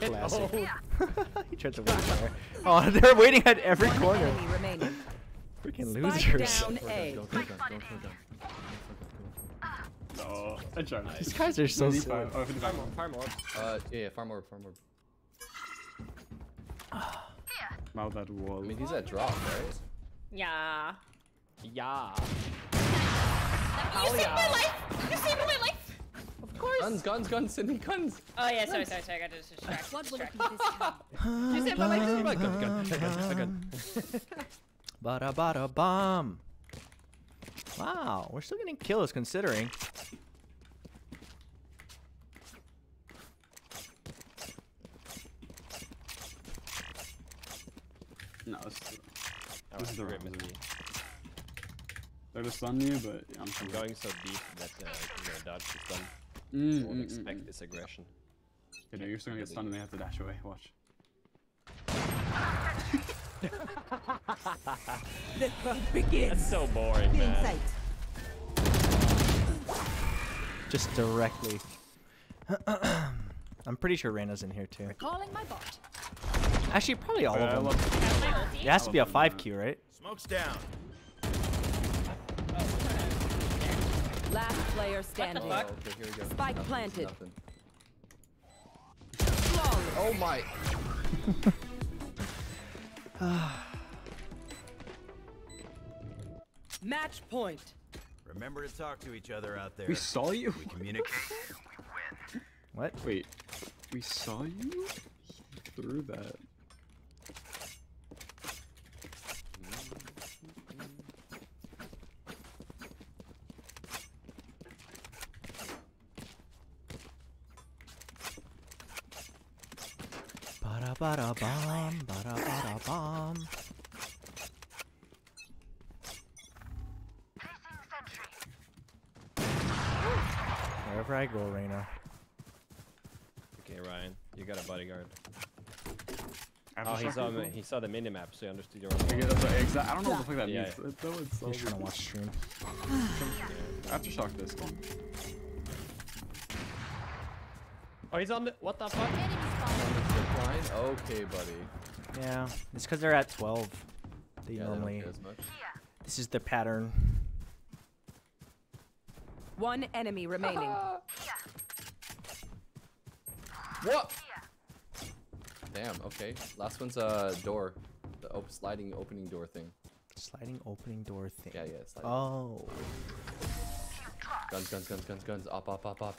C: Classic. [LAUGHS] he tried to wait there. Oh, [LAUGHS] they're waiting at every corner. Freaking losers.
H: down A.
D: Go, go, go,
B: I tried.
C: These guys are so
B: 55.
C: slow.
B: Oh, 55.
A: Fire more.
D: Uh, yeah, yeah, far more, far more. [SIGHS]
B: Mouth that wall.
D: I mean, he's at drop, right?
E: Yeah.
A: Yeah.
E: You saved my life. You saved my life. Of course.
D: Guns, guns, guns, Sydney, guns.
E: Oh yeah, sorry, sorry, sorry. I got distracted.
F: What will it
E: distracted.
F: be this time? [LAUGHS]
A: You said my life. My gun, gun, gun, gun.
C: Bada bada bomb. Wow, we're still getting kills considering.
B: No, this is,
A: Oh,
B: this is the
A: rip
B: round. They're gonna stun you, but yeah, I'm
A: I'm going so deep that uh, you know, dodge is done.
B: Mm,
A: I won't
B: mm,
A: expect
B: mm,
A: this aggression.
B: Okay, no, you're still gonna get stunned and they have to dash away. Watch.
H: The hunt begins.
A: That's so boring, man.
C: Just directly. [CLEARS THROAT] I'm pretty sure Reyna's in here too.
F: Calling my bot.
C: Actually, probably all
B: Yeah,
C: of them.
B: love-
E: Have my ulti.
C: It has to be a
B: I love them, man.
C: 5 Q, right?
G: Smoke's down.
H: Last player standing.
D: Oh, okay, here we go.
H: Spike
D: Nothing,
H: planted.
D: nothing. Oh my! [SIGHS]
H: Match point.
G: Remember to talk to each other out there.
B: We saw you.
G: We communicate.
C: What?
B: Wait, we saw you? Through that.
C: Bada bada bomb, bada bada bomb. Wherever I go, Reyna.
A: Okay, Ryan, you got a bodyguard.
B: After
A: Oh, he
B: shock
A: saw
B: rifle?
A: me. He saw the minimap, so he understood your.
B: Okay, that's right, exa- I don't know what the fuck that
A: Yeah.
B: means. That, that would
C: He's
B: solve
C: trying to
B: it.
C: watch stream.
B: Aftershock this one.
A: Oh, he's on the. What the fuck?
F: Enemy
D: line? Okay, buddy.
C: Yeah, it's because they're at 12. They
D: Yeah,
C: normally.
D: care as much.
C: This is the pattern.
H: One enemy remaining. [LAUGHS]
D: What? Damn. Okay. Last one's uh door, the op- sliding opening door thing.
C: Sliding opening door thing.
D: Yeah, yeah. Sliding.
C: Oh.
D: Guns, guns, guns, guns, guns. Up, up, up, up.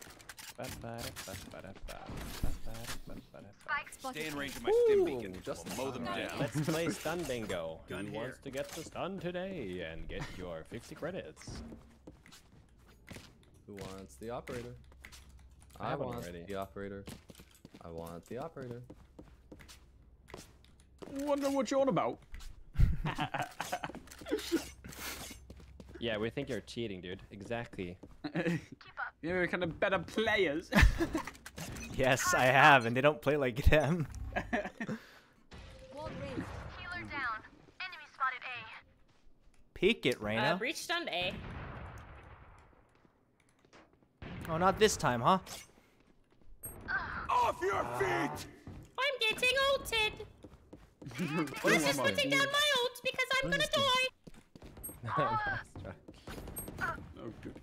G: Stay in range of my stim beacon.
D: just
G: We'll mow them down.
A: Let's play stun bingo. [LAUGHS]
G: Gun
A: Who
G: here.
A: wants to get the stun today and get your 50 credits?
D: Who wants the operator?
A: I
D: I, want
A: already.
D: the operator. I want the operator.
B: Wonder what you're on about. [LAUGHS]
A: Yeah, we think you're cheating, dude. Exactly.
B: yeah, we're kind of better players. [LAUGHS]
C: Yes, I have, and they don't play like them.
F: Wall.
E: Healer down. Enemy spotted A.
C: Peek it,
E: Uh,
C: Reyna.
E: breach stunned A.
C: oh, not this time, huh?
G: Off your feet!
E: I'm getting ulted. [LAUGHS] This is putting down my ult because I'm gonna die. [LAUGHS]
B: oh, good.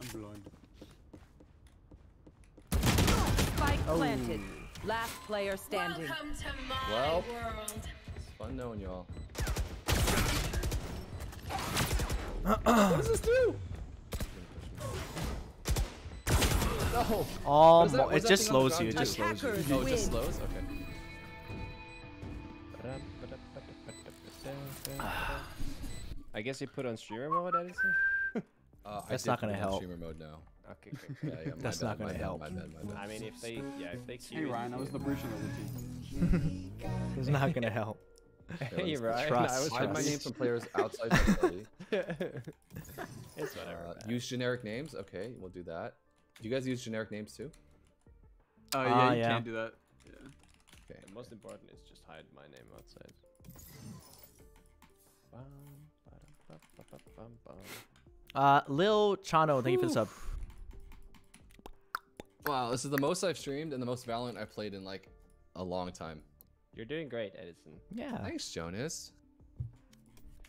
B: I'm blind.
H: Spike planted. Last player standing.
E: Welcome to my
D: Well.
E: world.
D: It's fun knowing y'all. [CLEARS THROAT]
C: what
D: does this do? No.
C: Oh,
D: What is that-
C: mo-
D: what
C: it
D: is that
C: just
D: thing on the
C: slows you. It just slows you.
H: Attackers
D: Oh, it just slows? Okay. [SIGHS]
A: I guess you put on streamer mode, Edison?
D: Uh, I
C: That's
D: did
C: not gonna help.
D: Streamer mode now.
A: Okay, okay.
D: Yeah, yeah,
C: That's
D: bad,
C: not gonna help.
D: My bad, bad.
A: I mean, if they, yeah, if they
B: Hey Ryan, I was the breach of the team. [LAUGHS]
C: It's not gonna help. [LAUGHS]
A: Hey,
D: let's
A: Ryan,
C: trust,
A: I was
D: Hide my name from players [LAUGHS] outside my study.
A: it's whatever.
D: Uh, use generic names. Okay, we'll do that. Do you guys use generic names too?
B: Oh yeah,
C: Ah,
B: you
C: yeah.
B: can't do that. Yeah.
D: Okay.
A: The most important is just hide my name outside.
C: Uh, Lil Chano, thank you for the sub.
D: Wow, this is the most I've streamed and the most Valorant I've played in like a long time.
A: You're doing great, Edison.
C: Yeah.
D: Thanks, Jonas.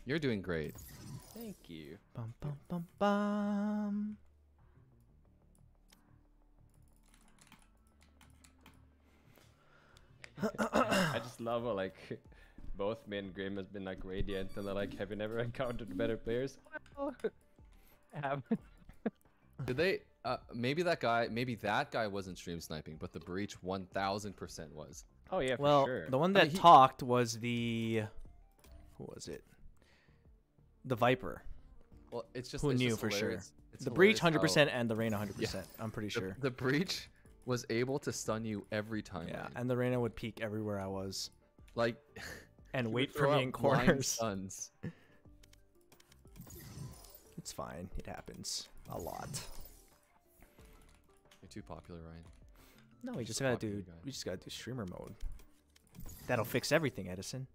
D: You're doing great.
A: Thank you.
C: Bum, bum, bum, bum.
A: I just love how like both me and Grim has been like radiant and they're like, have you never [LAUGHS] encountered better players? Well, [LAUGHS] I have.
D: Did they? Uh, maybe that guy. Maybe that guy wasn't stream sniping, but the breach 1,000% was.
A: Oh yeah, for
C: Well,
A: sure.
C: the one
D: I
C: that
D: mean, he-
C: talked was the. Who was it? the Viper.
D: Well, it's just
C: Who
D: it's
C: knew
D: just
C: for sure?
D: hilarious. It's
C: the breach,
D: hilarious
C: hundred
D: how-
C: percent, and the Reyna hundred
D: Yeah.
C: percent. I'm pretty sure.
D: The breach was able to stun you every time.
C: Yeah,
D: Ryan.
C: and the Reyna would peek everywhere I was
D: like [LAUGHS]
C: and wait for me in corners. [LAUGHS]
D: stuns.
C: It's fine. It happens a lot.
D: You're too popular, Ryan.
C: No, we
D: You're
C: just gotta do.
D: guy.
C: We just gotta do streamer mode. That'll fix everything, Edison.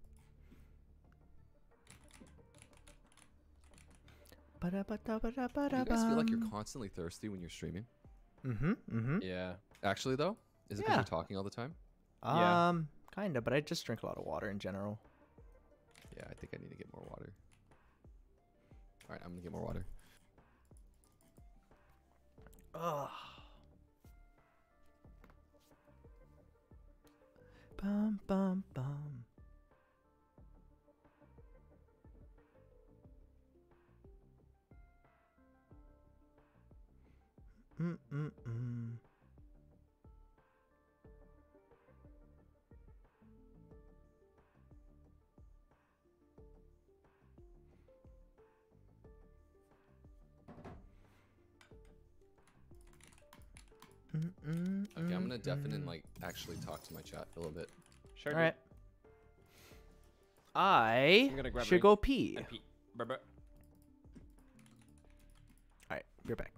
D: Do you guys feel like you're constantly thirsty when you're streaming?
C: Mm-hmm. Mm-hmm.
A: Yeah.
D: Actually, though, is it because
C: Yeah.
D: you're talking all the time?
A: Yeah.
C: Um, kinda, but I just drink a lot of water in general.
D: Yeah, I think I need to get more water. All right, I'm gonna get more water.
C: Ugh. Bum bum bum. Mm mm
D: Okay, I'm gonna deafen and like actually talk to my chat for a little bit.
A: Sure.
C: All right. I
A: I'm gonna
C: should go pee.
A: Pee. Brr, brr.
C: All right, you're back.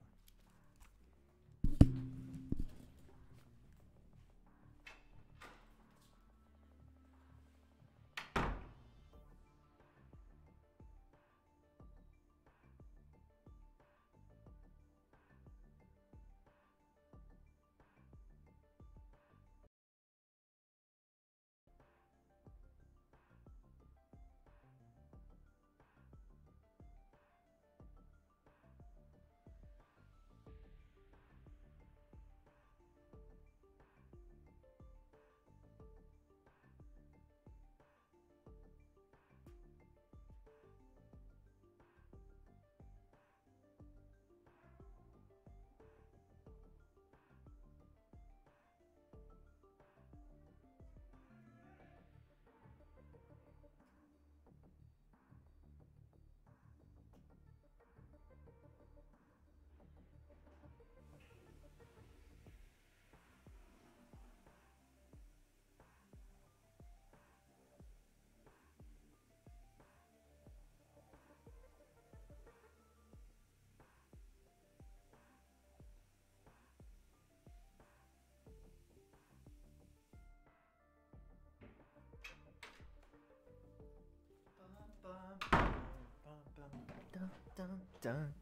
C: Dun, dun, dun.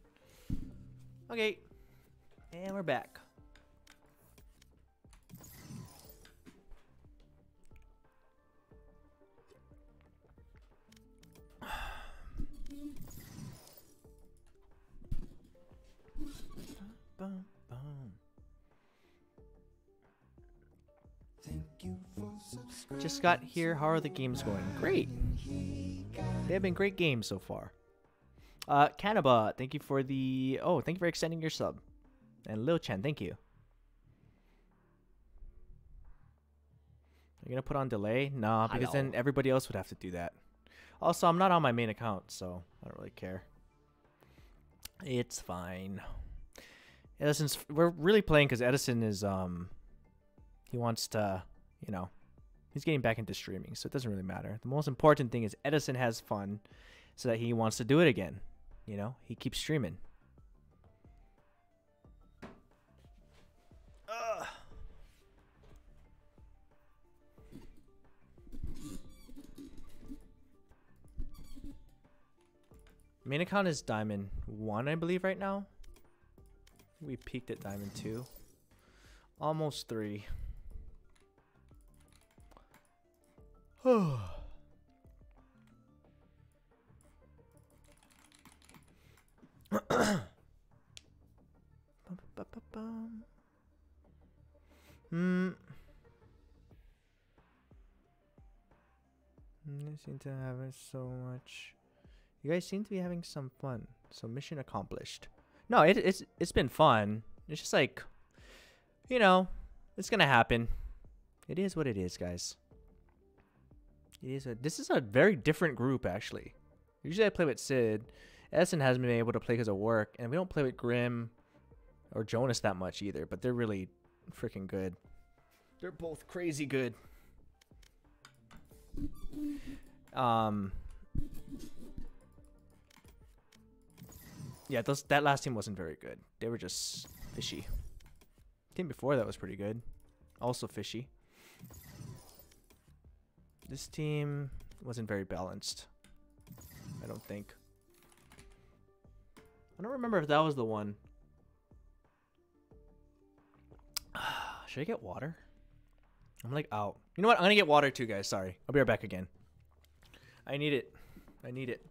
C: Okay, and we're back. Bum, bum. Just got here. How are the games going? Great. They have been great games so far. Uh, Kanaba, thank you for the. Oh, thank you for extending your sub. And Lil Chen, thank you. You're gonna put on delay? Nah, because then everybody else would have to do that. Also, I'm not on my main account, so I don't really care. It's fine. Edison's. We're really playing because Edison is um. He wants to, you know, he's getting back into streaming, so it doesn't really matter. The most important thing is Edison has fun, so that he wants to do it again. You know, he keeps streaming. Ugh. Main account is Diamond 1, I believe, right now. We peaked at Diamond 2. Almost 3. [SIGHS] [SIGHS] Bum-ba-ba-bum. Hmm. You seem to have so much. You guys seem to be having some fun. So mission accomplished. No, it, it's it's been fun. It's just like, you know, it's gonna happen. It is what it is, guys. It is a. This is a very different group, actually. Usually I play with Sid. Edison hasn't been able to play because of work, and we don't play with Grim or Jonas that much either. But they're really freaking good. They're both crazy good. Um. Yeah, those that last team wasn't very good. They were just fishy. Team before that was pretty good. Also fishy. This team wasn't very balanced. I don't think. I don't remember if that was the one. [SIGHS] Should I get water? I'm like out. You know what? I'm gonna get water too, guys. Sorry. I'll be right back again. I need it. I need it.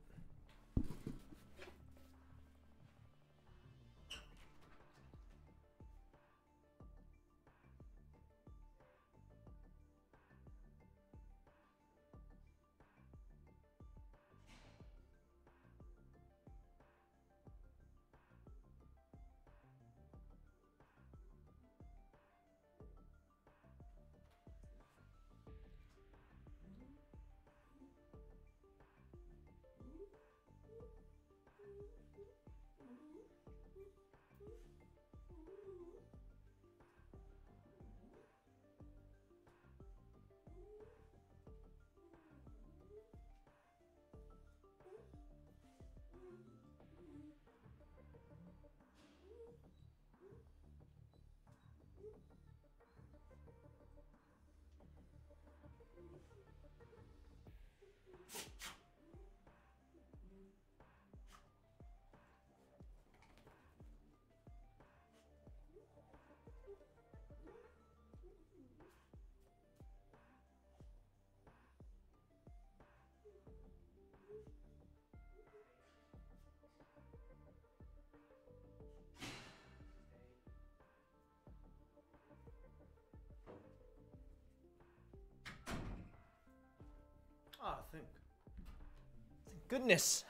C: Goodness.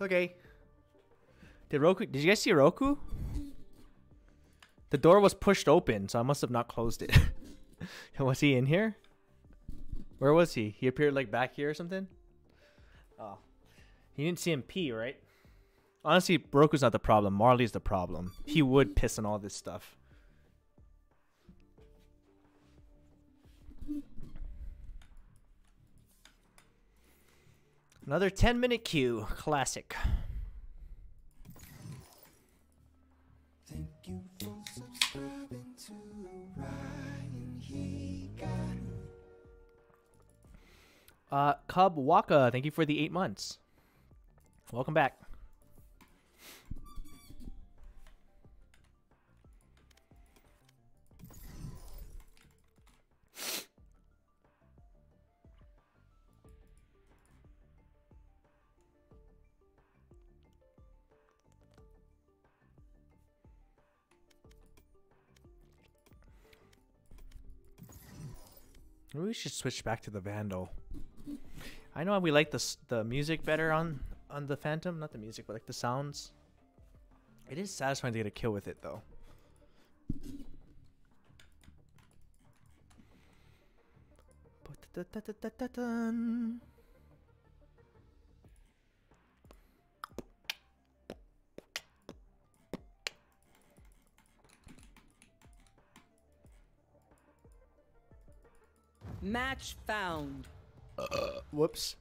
C: Okay. Did Roku? Did you guys see Roku? The door was pushed open, so I must have not closed it. [LAUGHS] was he in here? Where was he? He appeared like back here or something. Oh, you didn't see him pee, right? Honestly, Roku's not the problem. Marley's the problem. He would piss on all this stuff. Another 10 minute queue. Classic.
L: Thank you for subscribing to Ryan. He got
C: Uh, Cub Waka, thank you for the eight months. Welcome back. Maybe we should switch back to the Vandal. I know we like the the music better on on the Phantom, not the music, but like the sounds. It is satisfying to get a kill with it though.
H: Match found.
C: Uh, Whoops.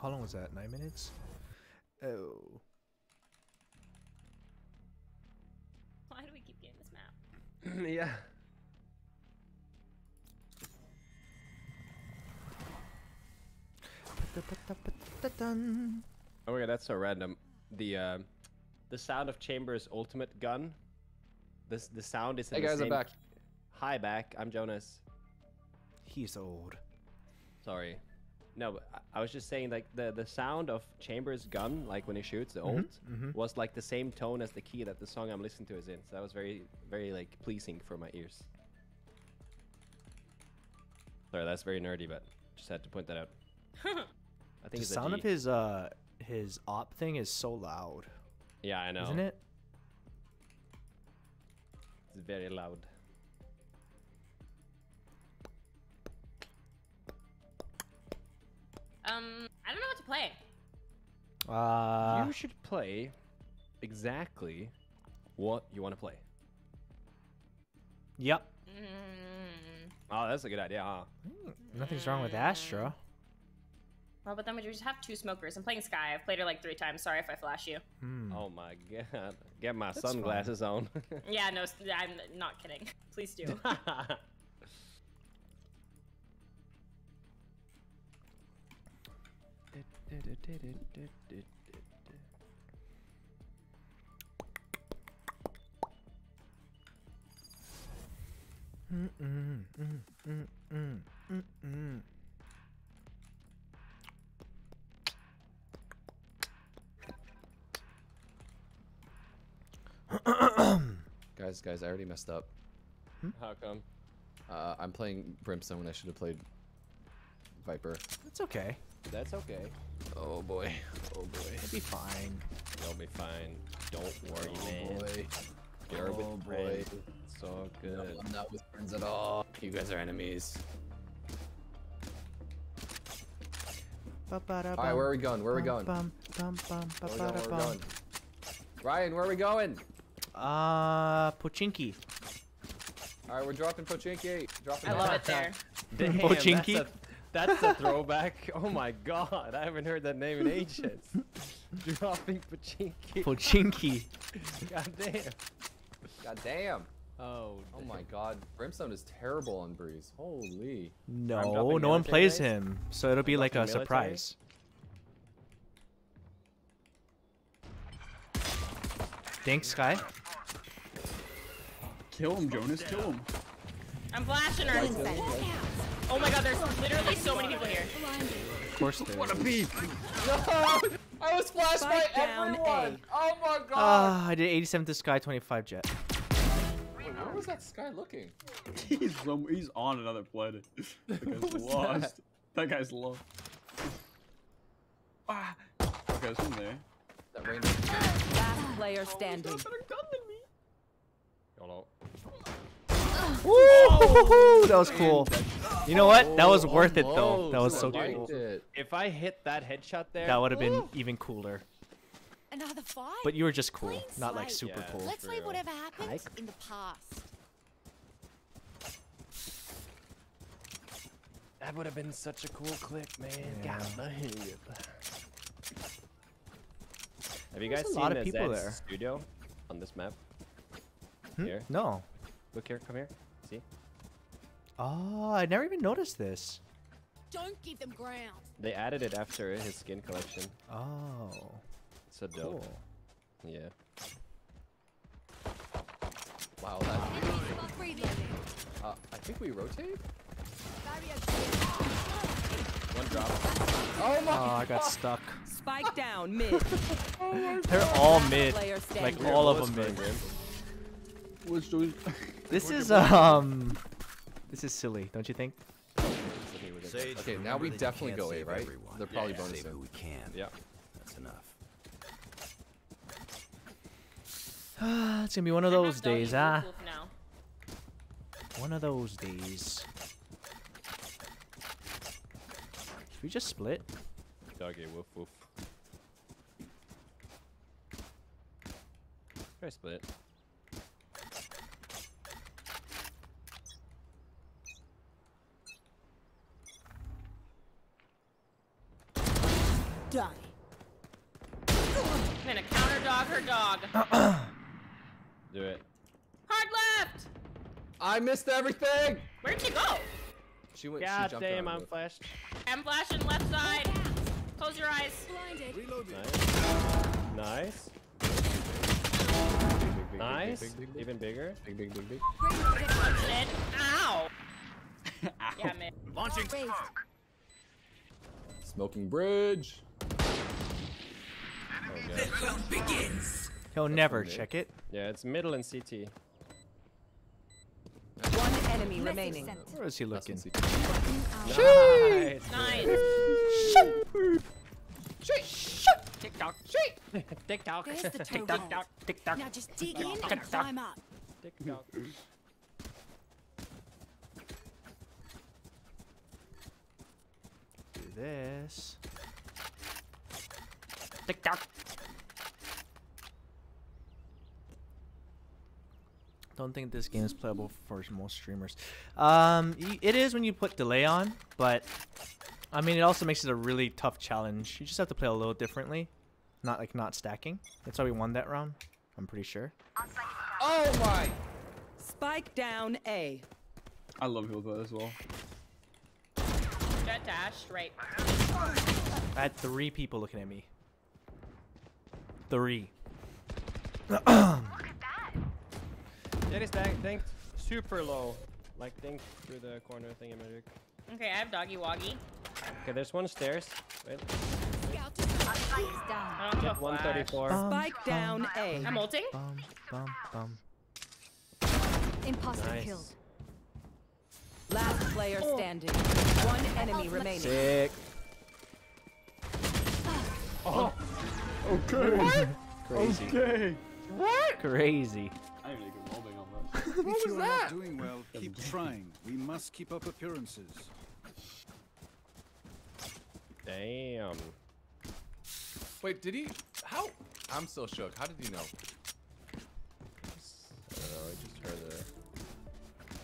C: How long was that? Nine minutes? Oh.
E: Why do we keep getting this map? [CLEARS THROAT]
A: yeah. Oh my god, that's so random. The uh, the sound of Chamber's ultimate gun. This the sound is. In
D: Hey
A: the
D: guys, I'm back.
A: Hi, back. I'm Jonas.
C: He's old.
A: Sorry. No, I- I was just saying like the the sound of Chamber's gun, like when he shoots the
C: Mhm,
A: ult,
C: mhm.
A: was like the same tone as the key that the song I'm listening to is in. So that was very very like pleasing for my ears. Sorry, that's very nerdy, but just had to point that out. [LAUGHS] I think
C: The sound of his uh his op thing is so loud.
A: Yeah, I know.
C: Isn't it?
A: It's very loud.
E: Um, I don't know what to play.
C: Uh,
A: you should play exactly what you want to play.
C: yep.
E: Mm.
A: Oh, that's a good idea, huh?
C: Nothing's wrong with Astra.
E: Well, but then we just have two smokers. I'm playing Skye. I've played her like three times. Sorry if I flash you.
C: Hmm.
A: Oh my god. Get my
C: That's
A: sunglasses on. [LAUGHS]
E: Yeah, no, I'm not kidding. Please do. [LAUGHS]
C: Mm-mm, mm, mm, mm, mm, mm.
D: Guys, guys, I already messed up.
A: How come?
D: Uh, I'm playing Brimstone when I should have played Viper.
C: That's okay.
A: That's okay.
D: Oh boy. Oh boy.
C: It'll be fine.
A: You'll be fine. Don't worry,
D: Oh
A: man.
D: boy.
A: You're
D: Oh,
A: with
D: boy.
A: friends. It's all
D: No,
A: good.
D: I'm not with friends at all. You guys are enemies.
C: Alright,
D: Alright, where are we going? Where are we going?
C: Bum, bum, bum,
D: Where are we going? Where are we going? Ryan, where are we going?
C: Uh, Pochinki.
D: Alright, we're dropping Pochinki. Dropping
E: I love it there. [LAUGHS]
A: Damn,
C: Pochinki?
A: That's a, [LAUGHS] throwback. Oh my god, I haven't heard that name in ages. Dropping Pachinki.
C: Pochinki. [LAUGHS]
A: God damn.
D: God damn.
A: Oh,
D: Oh my god. Brimstone is terrible on Breeze. Holy.
C: No, no one plays
A: base?
C: him, so it'll be like a
A: military?
C: surprise. Thanks, Skye.
B: Kill him, Jonas. Kill him.
E: I'm flashing her. Oh my god, there's literally so many people here.
C: Of course there.
B: What a beef.
D: No! I was flashed by
E: Spike down
D: everyone! Oh my god!
C: Ah, I did 87 to Skye, 25 Jett.
D: Wait, where was that Skye looking? [LAUGHS]
B: He's some, he's on another planet. [LAUGHS] That guy's
D: was
B: lost. That? guy's lost. Ah. Okay, it's from there.
D: That rain.
H: Last player standing.
A: Hold
C: Woo! That was cool. You know what? That was worth it though. That was so
D: liked
C: cool.
A: If I hit that headshot there,
C: That would have been even cooler.
F: Another fight?
C: But you were just cool, not like super
A: Yeah.
C: cool.
F: Let's
A: for
F: leave whatever happened
C: Hi.
F: in the past.
A: that would have been such a cool clip, man.
C: Yeah.
A: God dang it. Have you
C: There's
A: guys
C: a
A: seen
C: lot of
A: the
C: people
A: Zed's
C: there.
A: studio on this map?
C: Hmm?
A: Here,
C: No.
A: Look here, come here. See?
C: Oh, I never even noticed this.
F: Don't give them ground.
A: They added it after his skin collection.
C: Oh,
A: So dope.
C: cool.
A: Yeah.
D: Wow, that. Uh, I think we rotate?
A: One drop.
D: Oh my
C: Oh, I got stuck.
H: Spike down mid. [LAUGHS]
C: They're all mid. Like all of them mid.
A: Frame,
B: Which Jonas?
C: This [LAUGHS] is um, this is silly, don't you think?
G: Sage,
D: Okay, now we
G: remember that you
D: definitely go A,
G: save
D: right?
G: everyone.
D: They're probably
G: Yeah,
D: bonus
G: Save
D: in.
G: who we can.
A: Yeah.
G: That's enough. [SIGHS]
C: it's gonna be one of those days,
E: woof
C: ah.
E: woof.
C: One of those days. Should we just split?
A: Doggy, woof woof. Try split.
J: Die.
E: I'm gonna counter dog her dog. [CLEARS THROAT]
A: Do it.
E: Hard left.
D: I missed everything!
E: Where'd you go?
D: She went.
A: God
D: she
A: damn,
D: around
A: I'm
D: with-
A: flashed.
E: I'm flashing left side. Close your eyes.
F: Blinded.
A: Nice. Nice.
D: Big, big,
A: Nice.
D: Big, big, big, big,
A: Even bigger.
D: big, big, big, big.
E: Punching [LAUGHS] it. Ow. Yeah, man.
G: Launching
F: Raised.
D: Smoking bridge.
A: Oh, God.
C: He'll never check it.
A: Yeah, it's middle and CT.
H: One enemy remaining.
C: Where is he looking?
D: one CT.
A: Nice.
E: Nice.
A: TikTok. TikTok.
F: There's the [LAUGHS]
A: TikTok. TikTok.
F: Now just dig in and climb up.
A: TikTok.
C: Do this. TikTok. Don't think this game is playable for most streamers. Um, it is when you put delay on, but I mean, it also makes it a really tough challenge. You just have to play a little differently, not like not stacking. That's why we won that round. I'm pretty sure.
D: Oh my!
H: Spike down A.
B: I love Hilda as well.
E: Jett dash, right.
C: I had three people looking at me. Three.
A: Jett is think, think super low. Like think through the corner thingamajig.
E: Okay, I have doggy woggy.
A: Okay, there's one stairs. Wait.
F: Scout is down.
E: I don't have
A: Jett
E: a flash.
A: 134.
H: Spike down A.
E: I'm ulting.
C: Bum, bum, bum.
F: Imposter
A: Nice.
F: killed.
H: Last player standing. One enemy remaining.
A: Sick.
B: Okay. What?
C: Crazy.
B: Okay. What?
C: Crazy.
B: I didn't even get wallbang on that. [LAUGHS]
M: if you are doing well, keep trying. We must keep up appearances.
A: damn.
D: Wait, did he? How? I'm still shook. How did you know?
A: I don't know. I just heard the.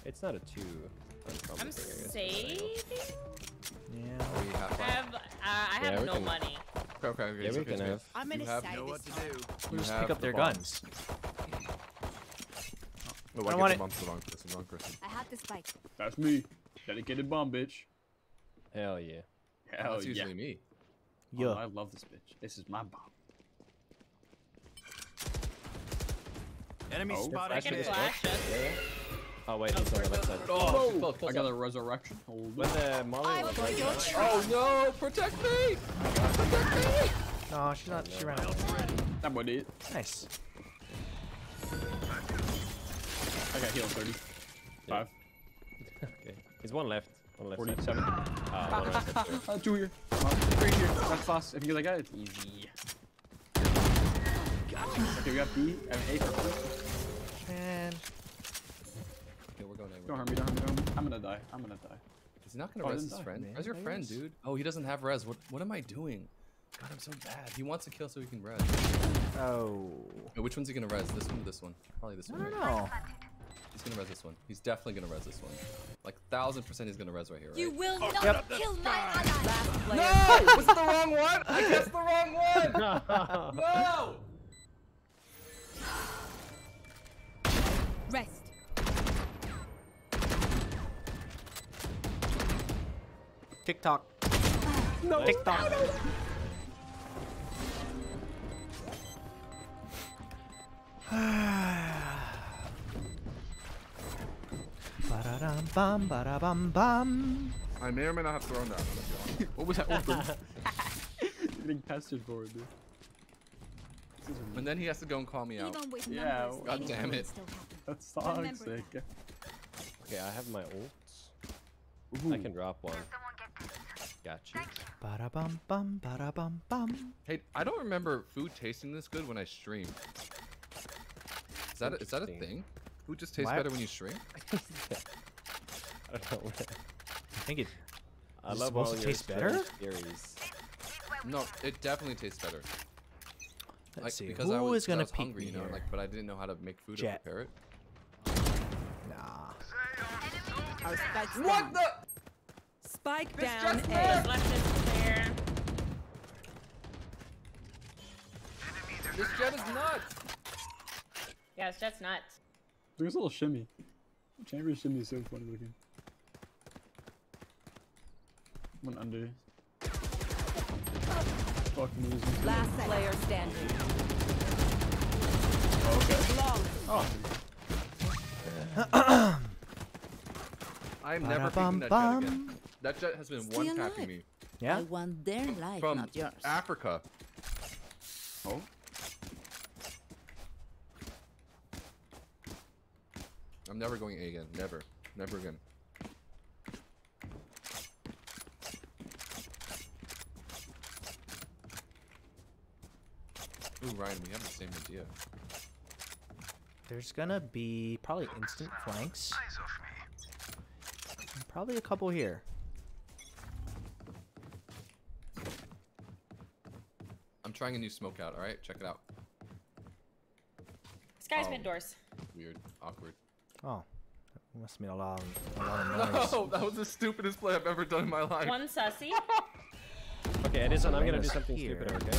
A: It's not a two.
E: I'm
A: thing, I guess,
E: saving.
C: Yeah.
D: We
E: I have, uh, I have
A: we
E: no
A: can-
E: money.
D: Okay, okay, okay.
A: Yeah, we can have.
F: I'm gonna
D: have
F: side
M: Know
F: this
M: what to
F: time.
M: do.
D: You
C: Just pick up
D: the
C: their
D: bomb.
C: guns.
D: Oh,
C: I
D: I,
C: want
D: get
C: it-
D: the bomb to wrong person. Wrong person.
F: I have the spike.
B: That's me. Dedicated bomb bitch.
A: Hell yeah.
B: Hell
D: That's
B: yeah.
D: usually me.
B: Oh, I love this bitch. This is my bomb.
M: Enemy
B: Oh.
M: spotted
E: I can flash. Jett.
A: Oh wait, he's on the left side.
D: Oh,
B: Whoa!
D: close, close
B: I got
D: up.
B: a resurrection. Hold
A: When the molly was like,
F: your
A: that.
F: track.
D: Oh no! Protect me! Protect me!
C: No, she's not. She ran out.
B: That boy did.
C: Nice.
B: I got healed 30. Five.
A: okay. He's one left. One left.
B: 47.
A: Ah, one left. side. [LAUGHS]
B: Uh, two here. Well, three here. That's fast. If you get that guy, it's easy. Okay, we got B and A for first.
C: Man.
D: Okay, we're going A.
B: Don't hurt me, don't hurt me, don't hurt me. I'm gonna die. I'm gonna die.
D: He's not gonna
B: Oh,
D: res his
B: die.
D: friend.
C: Man,
D: Where's your friend, dude? Oh, he doesn't have res. What What am I doing? God, I'm so bad. He wants to kill so he can res.
C: Oh.
D: Wait, which one's he gonna res? This one or this one? Probably this
C: I
D: one.
C: don't
D: right?
C: know.
D: He's gonna res this one. He's definitely gonna res this one. Like thousand percent, he's gonna res right here. Right?
F: You will not
C: Yep.
F: kill my ally.
D: No! [LAUGHS] Was it the wrong one? I guessed the wrong one. [LAUGHS] no!
F: Rest.
C: TikTok. No. TikTok. Ba-da-dum, bum, ba-da-bum,
D: I may or may not have thrown that. I'm gonna be honest.
B: What was that open? [LAUGHS] Getting pestered for it, dude. This is
D: And then he has to go and call me out.
F: Even with
B: Yeah,
F: numbers,
B: God
F: anything
D: damn
F: can
D: it.
F: still happen. [LAUGHS]
B: That's
F: Remember
B: toxic.
A: Okay, I have my ults.
B: Ooh.
A: I can drop one. Gotcha.
C: Ba-da-bum, bum, ba-da-bum, bum.
D: Hey, I don't remember food tasting this good when I stream. Is that a, is that a thing? Food just tastes
C: Why-
D: better when you [LAUGHS] stream?
A: I don't know.
C: I think it.
A: I
C: Is
A: love
C: supposed
A: all
C: to taste better?
A: theories.
D: No, it definitely tastes better.
C: Let's
D: like
C: see.
D: because
C: Who
D: I was,
C: is gonna
D: I was
C: pick
D: hungry,
C: me
D: you know,
C: here?
D: like but I didn't know how to make food
C: Jett.
D: or prepare it.
C: Nah.
H: Our spike's
D: What
H: down.
D: the?
H: Spike
D: This
H: down
D: just
H: A.
E: Just left is.
D: This Jett is nuts.
E: Yeah, it's Jett's nuts.
B: There's a little shimmy. Chamber shimmy is so funny looking. Went under. Fuck me.
H: Last player standing.
B: Oh, okay.
H: Long.
B: Oh. [CLEARS THROAT]
D: I'm never
C: Ba-da-bum,
D: picking that
C: Jett
D: again. That Jett has been
J: Stay
D: one
J: alive.
D: tapping me
C: Yeah.
J: I want their life,
D: from
J: not yours.
D: Africa.
B: Oh.
D: I'm never going A again. Never. Never again. Ooh, Ryan, we have the same idea.
C: There's gonna be probably instant flanks. And Probably a couple here.
D: I'm trying a new smoke out. All right, check it out.
E: This guy's
D: Oh.
E: mid doors.
D: Weird, awkward.
C: Oh, that must mean a lot, of, a lot of [LAUGHS] noise.
D: No, that was the stupidest play I've ever done in my life.
E: One sussy. [LAUGHS]
A: Okay, Edison, I'm gonna do something
C: here.
A: stupid, okay?